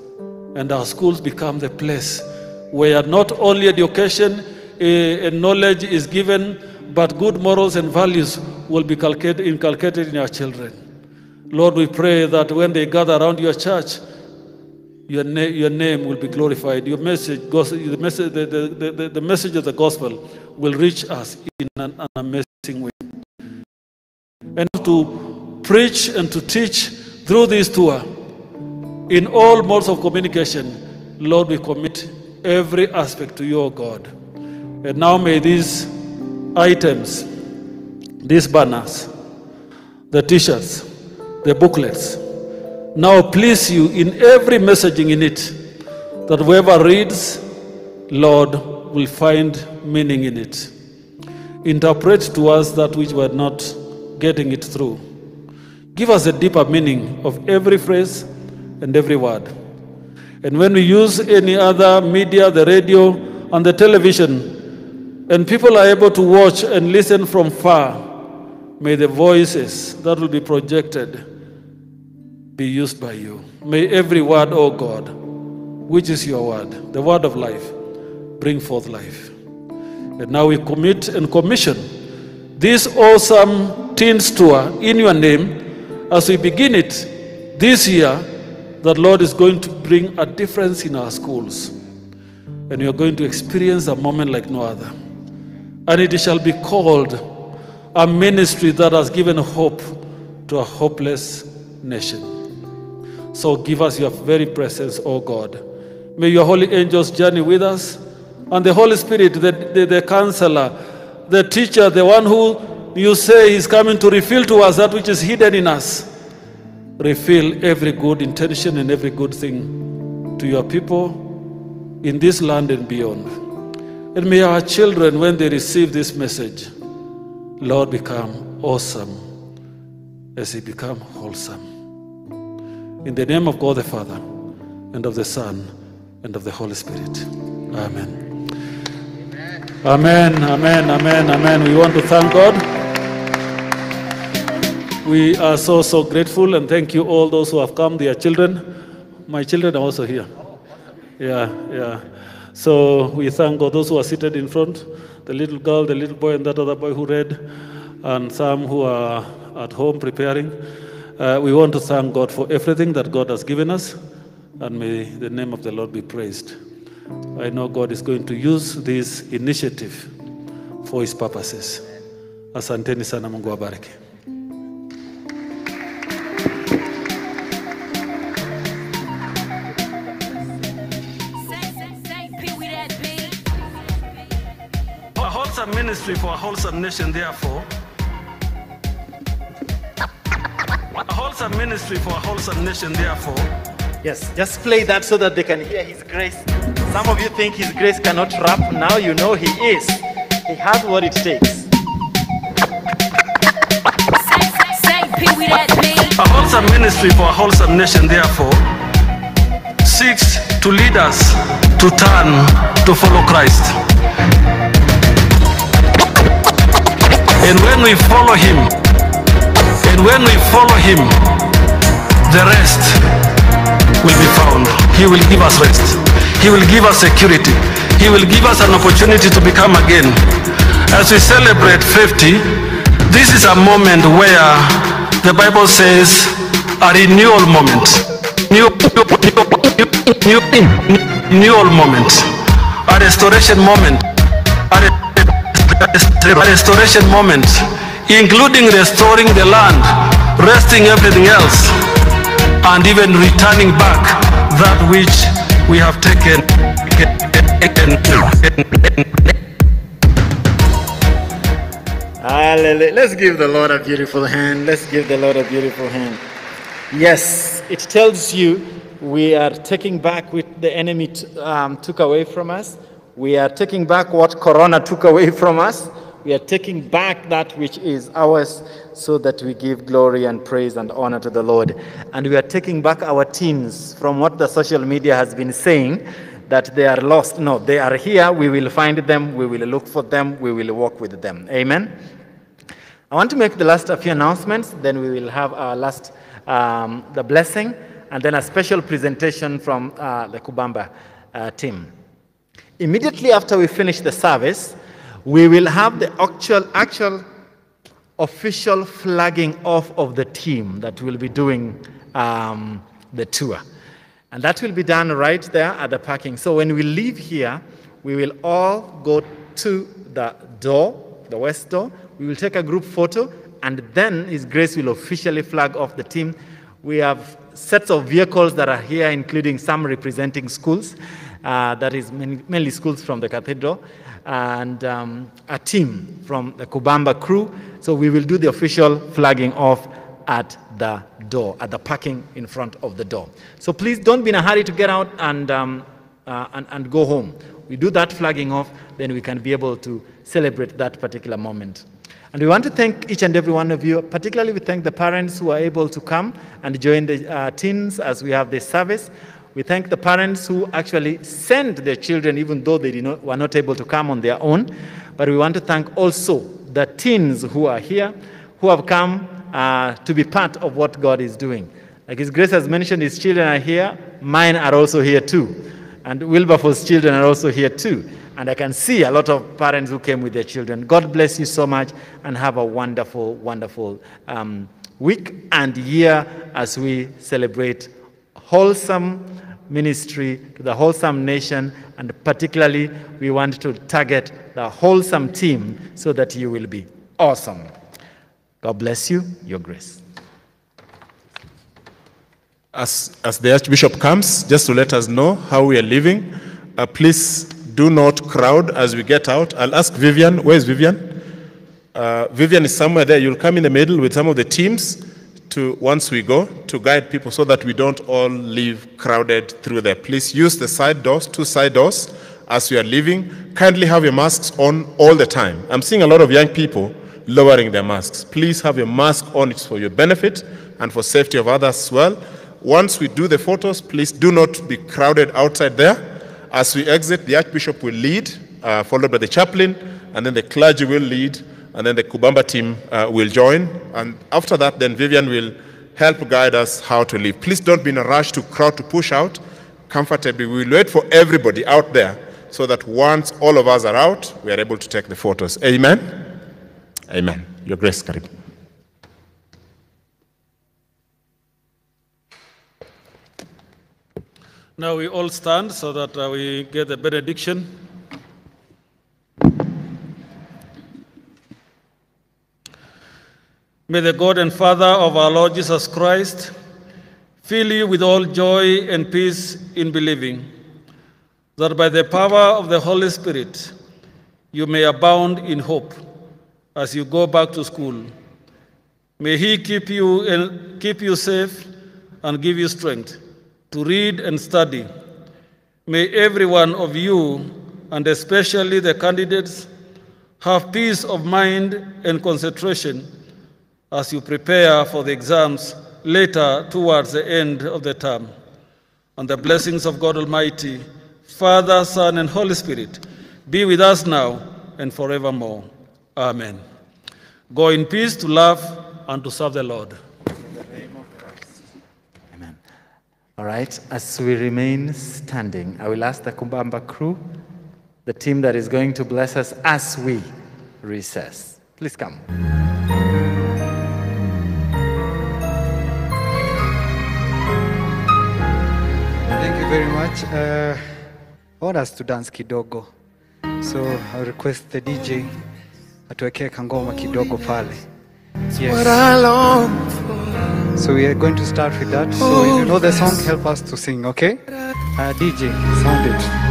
And our schools become the place where not only education eh, and knowledge is given, but good morals and values will be inculcated, in our children. Lord, we pray that when they gather around your church, your, na- your name will be glorified. Your message, the, message the, the, the, the message of the gospel will reach us in an, an amazing way. And to preach and to teach through this tour in all modes of communication, Lord, we commit every aspect to you, O God. And now may these items, these banners, the t shirts, the booklets, now please you in every messaging in it, that whoever reads, Lord, will find meaning in it. Interpret to us that which we're not getting it through. Give us a deeper meaning of every phrase and every word. And when we use any other media, the radio and the television, and people are able to watch and listen from far, may the voices that will be projected be used by you. May every word, O God, which is your word, the word of life, bring forth life. And now we commit and commission this awesome teens tour in your name as we begin it this year that Lord is going to bring a difference in our schools. And are going to experience a moment like no other. And it shall be called a ministry that has given hope to a hopeless nation. So give us your very presence, O God. May your holy angels journey with us, and the Holy Spirit, the, the, the counselor, the teacher, the one who you say is coming to reveal to us that which is hidden in us. Reveal every good intention and every good thing to your people in this land and beyond. And may our children, when they receive this message, Lord, become awesome as they become wholesome. In the name of God the Father, and of the Son, and of the Holy Spirit. Amen. Amen, amen, amen, amen. We want to thank God. We are so, so grateful and thank you all those who have come, their children. My children are also here. Yeah, yeah. So we thank God, those who are seated in front, the little girl, the little boy, and that other boy who read, and some who are at home preparing. Uh, we want to thank God for everything that God has given us, and may the name of the Lord be praised. I know God is going to use this initiative for His purposes. Asanteni sana, Mungu awabariki. Ministry, for a wholesome nation, therefore. A wholesome ministry for a wholesome nation, therefore. Yes, just play that so that they can hear His grace. Some of you think His grace cannot rap. Now you know He is. He has what it takes. A wholesome ministry for a wholesome nation, therefore, seeks to lead us to turn to follow Christ. And when we follow Him, and when we follow Him, the rest will be found. He will give us rest. He will give us security. He will give us an opportunity to become again. As we celebrate 50, this is a moment where the Bible says a renewal moment. New, new, new, renewal moment. A restoration moment. A, re- restoration moment, including restoring the land, resting everything else, and even returning back that which we have taken. Hallelujah. Let's give the Lord a beautiful hand. Let's give the Lord a beautiful hand. Yes, it tells you we are taking back what the enemy t- um, took away from us. We are taking back what Corona took away from us. We are taking back that which is ours so that we give glory and praise and honor to the Lord. And we are taking back our teens from what the social media has been saying that they are lost. No, they are here. We will find them. We will look for them. We will walk with them. Amen. I want to make the last a few announcements, then we will have our last, um, the blessing, and then a special presentation from uh, the Kubamba uh, team. Immediately after we finish the service, we will have the actual, actual official flagging off of the team that will be doing um, the tour. And that will be done right there at the parking. So when we leave here, we will all go to the door, the west door. We will take a group photo, and then His Grace will officially flag off the team. We have sets of vehicles that are here, including some representing schools, that is mainly, mainly schools from the cathedral, and um, a team from the Kubamba crew. So we will do the official flagging off at the door, at the parking in front of the door. So please don't be in a hurry to get out and, um, uh, and, and go home. We do that flagging off, then we can be able to celebrate that particular moment. And we want to thank each and every one of you. Particularly, we thank the parents who are able to come and join the uh, teens as we have this service. We thank the parents who actually sent their children, even though they not, were not able to come on their own. But we want to thank also the teens who are here, who have come uh, to be part of what God is doing. Like His Grace has mentioned, His children are here. Mine are also here too. And Wilberforce's children are also here too. And I can see a lot of parents who came with their children. God bless you so much and have a wonderful, wonderful um, week and year as we celebrate wholesome ministry to the wholesome nation. And particularly, we want to target the wholesome team so that you will be awesome. God bless you, your grace. As, as the Archbishop comes, just to let us know how we are living, uh, please do not crowd as we get out. I'll ask Vivian. Where is Vivian? Uh, Vivian is somewhere there. You'll come in the middle with some of the teams to once we go to guide people so that we don't all leave crowded through there. Please use the side doors, two side doors, as we are leaving. Kindly have your masks on all the time. I'm seeing a lot of young people lowering their masks. Please have your mask on. It's for your benefit and for safety of others as well. Once we do the photos, please do not be crowded outside there. As we exit, the Archbishop will lead, uh, followed by the chaplain, and then the clergy will lead, and then the Kubamba team uh, will join. And after that, then Vivian will help guide us how to leave. Please don't be in a rush to crowd to push out comfortably. We will wait for everybody out there so that once all of us are out, we are able to take the photos. Amen? Amen. Your grace, Karibu. Now we all stand so that uh, we get the benediction. May the God and Father of our Lord Jesus Christ fill you with all joy and peace in believing, that by the power of the Holy Spirit you may abound in hope as you go back to school. May He keep you and keep you safe and give you strength to read and study. May every one of you, and especially the candidates, have peace of mind and concentration as you prepare for the exams later towards the end of the term. And the blessings of God Almighty, Father, Son, and Holy Spirit be with us now and forevermore. Amen. Go in peace to love and to serve the Lord. Amen. All right, as we remain standing, I will ask the Kubamba crew, the team that is going to bless us as we recess. Please come. Much. Uh, I want us to dance kidogo. So I request the DJ atuwekee kangoma kidogo pale. Yes. So we are going to start with that. So if you know the song, help us to sing, okay? Uh, DJ, sound it.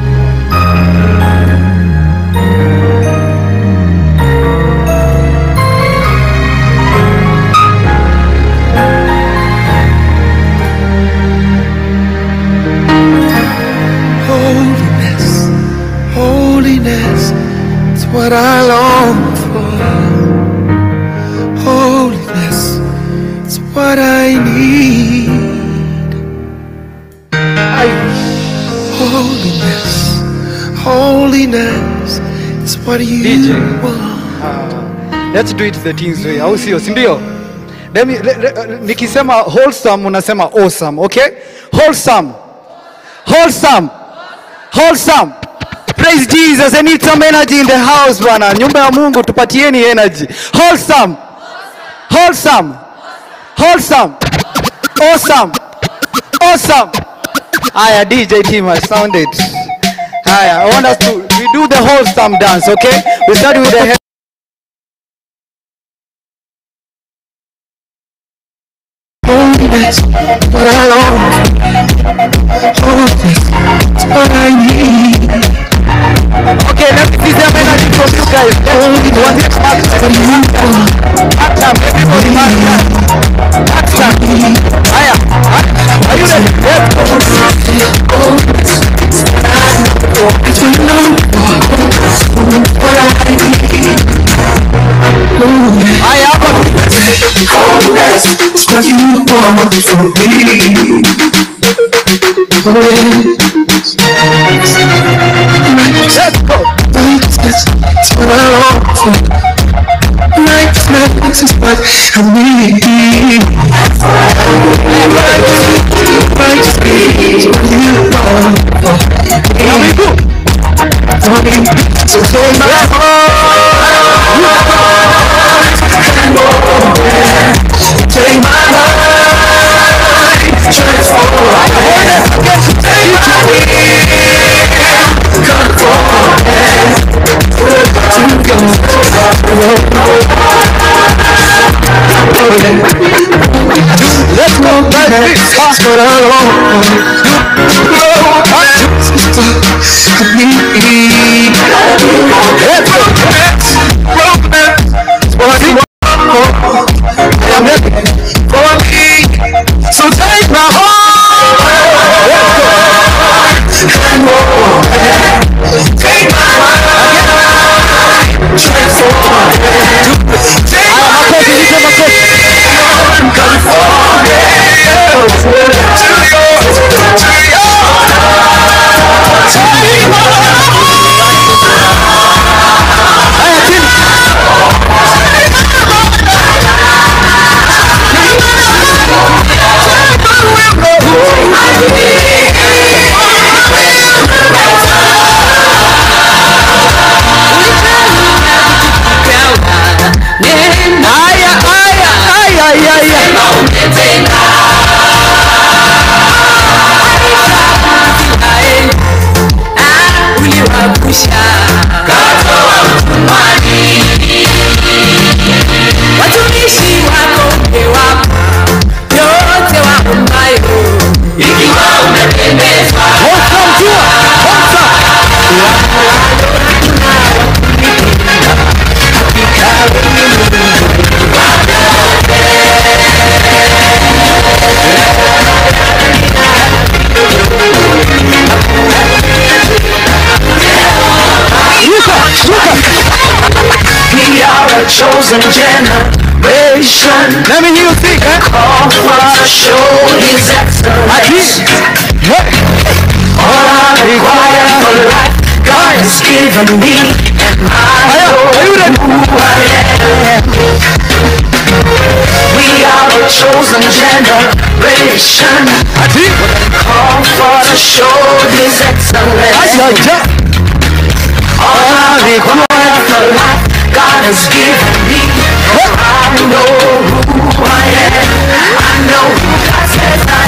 What I long for. Holiness, it's what I need. Holiness, holiness, it's what you DJ. want. Let's do it the team's way. Au sio, si ndio? Let me, le, le, nikisema wholesome unasema awesome, okay? Wholesome. Wholesome. Wholesome. Praise Jesus. I need some energy in the house bwana. Nyumba ya Mungu tupatieni energy. Wholesome. Wholesome. Wholesome. Awesome. Awesome. Haya DJ team has sounded. Haya, I want us to we do the wholesome dance, okay? We start with the head. Holiness, what I long for. Holiness, it's what I need. Okay, let me see some energy from you guys. Let's one next back time. Back time, everybody back time. Back time. Aya, are you ready? Let's Aya, hapa Holiness, it's what you want from me. Let's go. Righteousness, it's for. Righteousness is what I need. Righteousness is what you long for. Go. So take my heart and it. Take my life, transform. Take my will, conform Let's go back this. That's what long for. I need. Let's go. I chosen generation. Let me hear you sing, eh? Called for to show His excellence. All I require for life, God has given me, and I know who I am. We are a chosen generation. Called for to show His excellence. All I require for life, God has given me. I know who I am. I know who God says I am.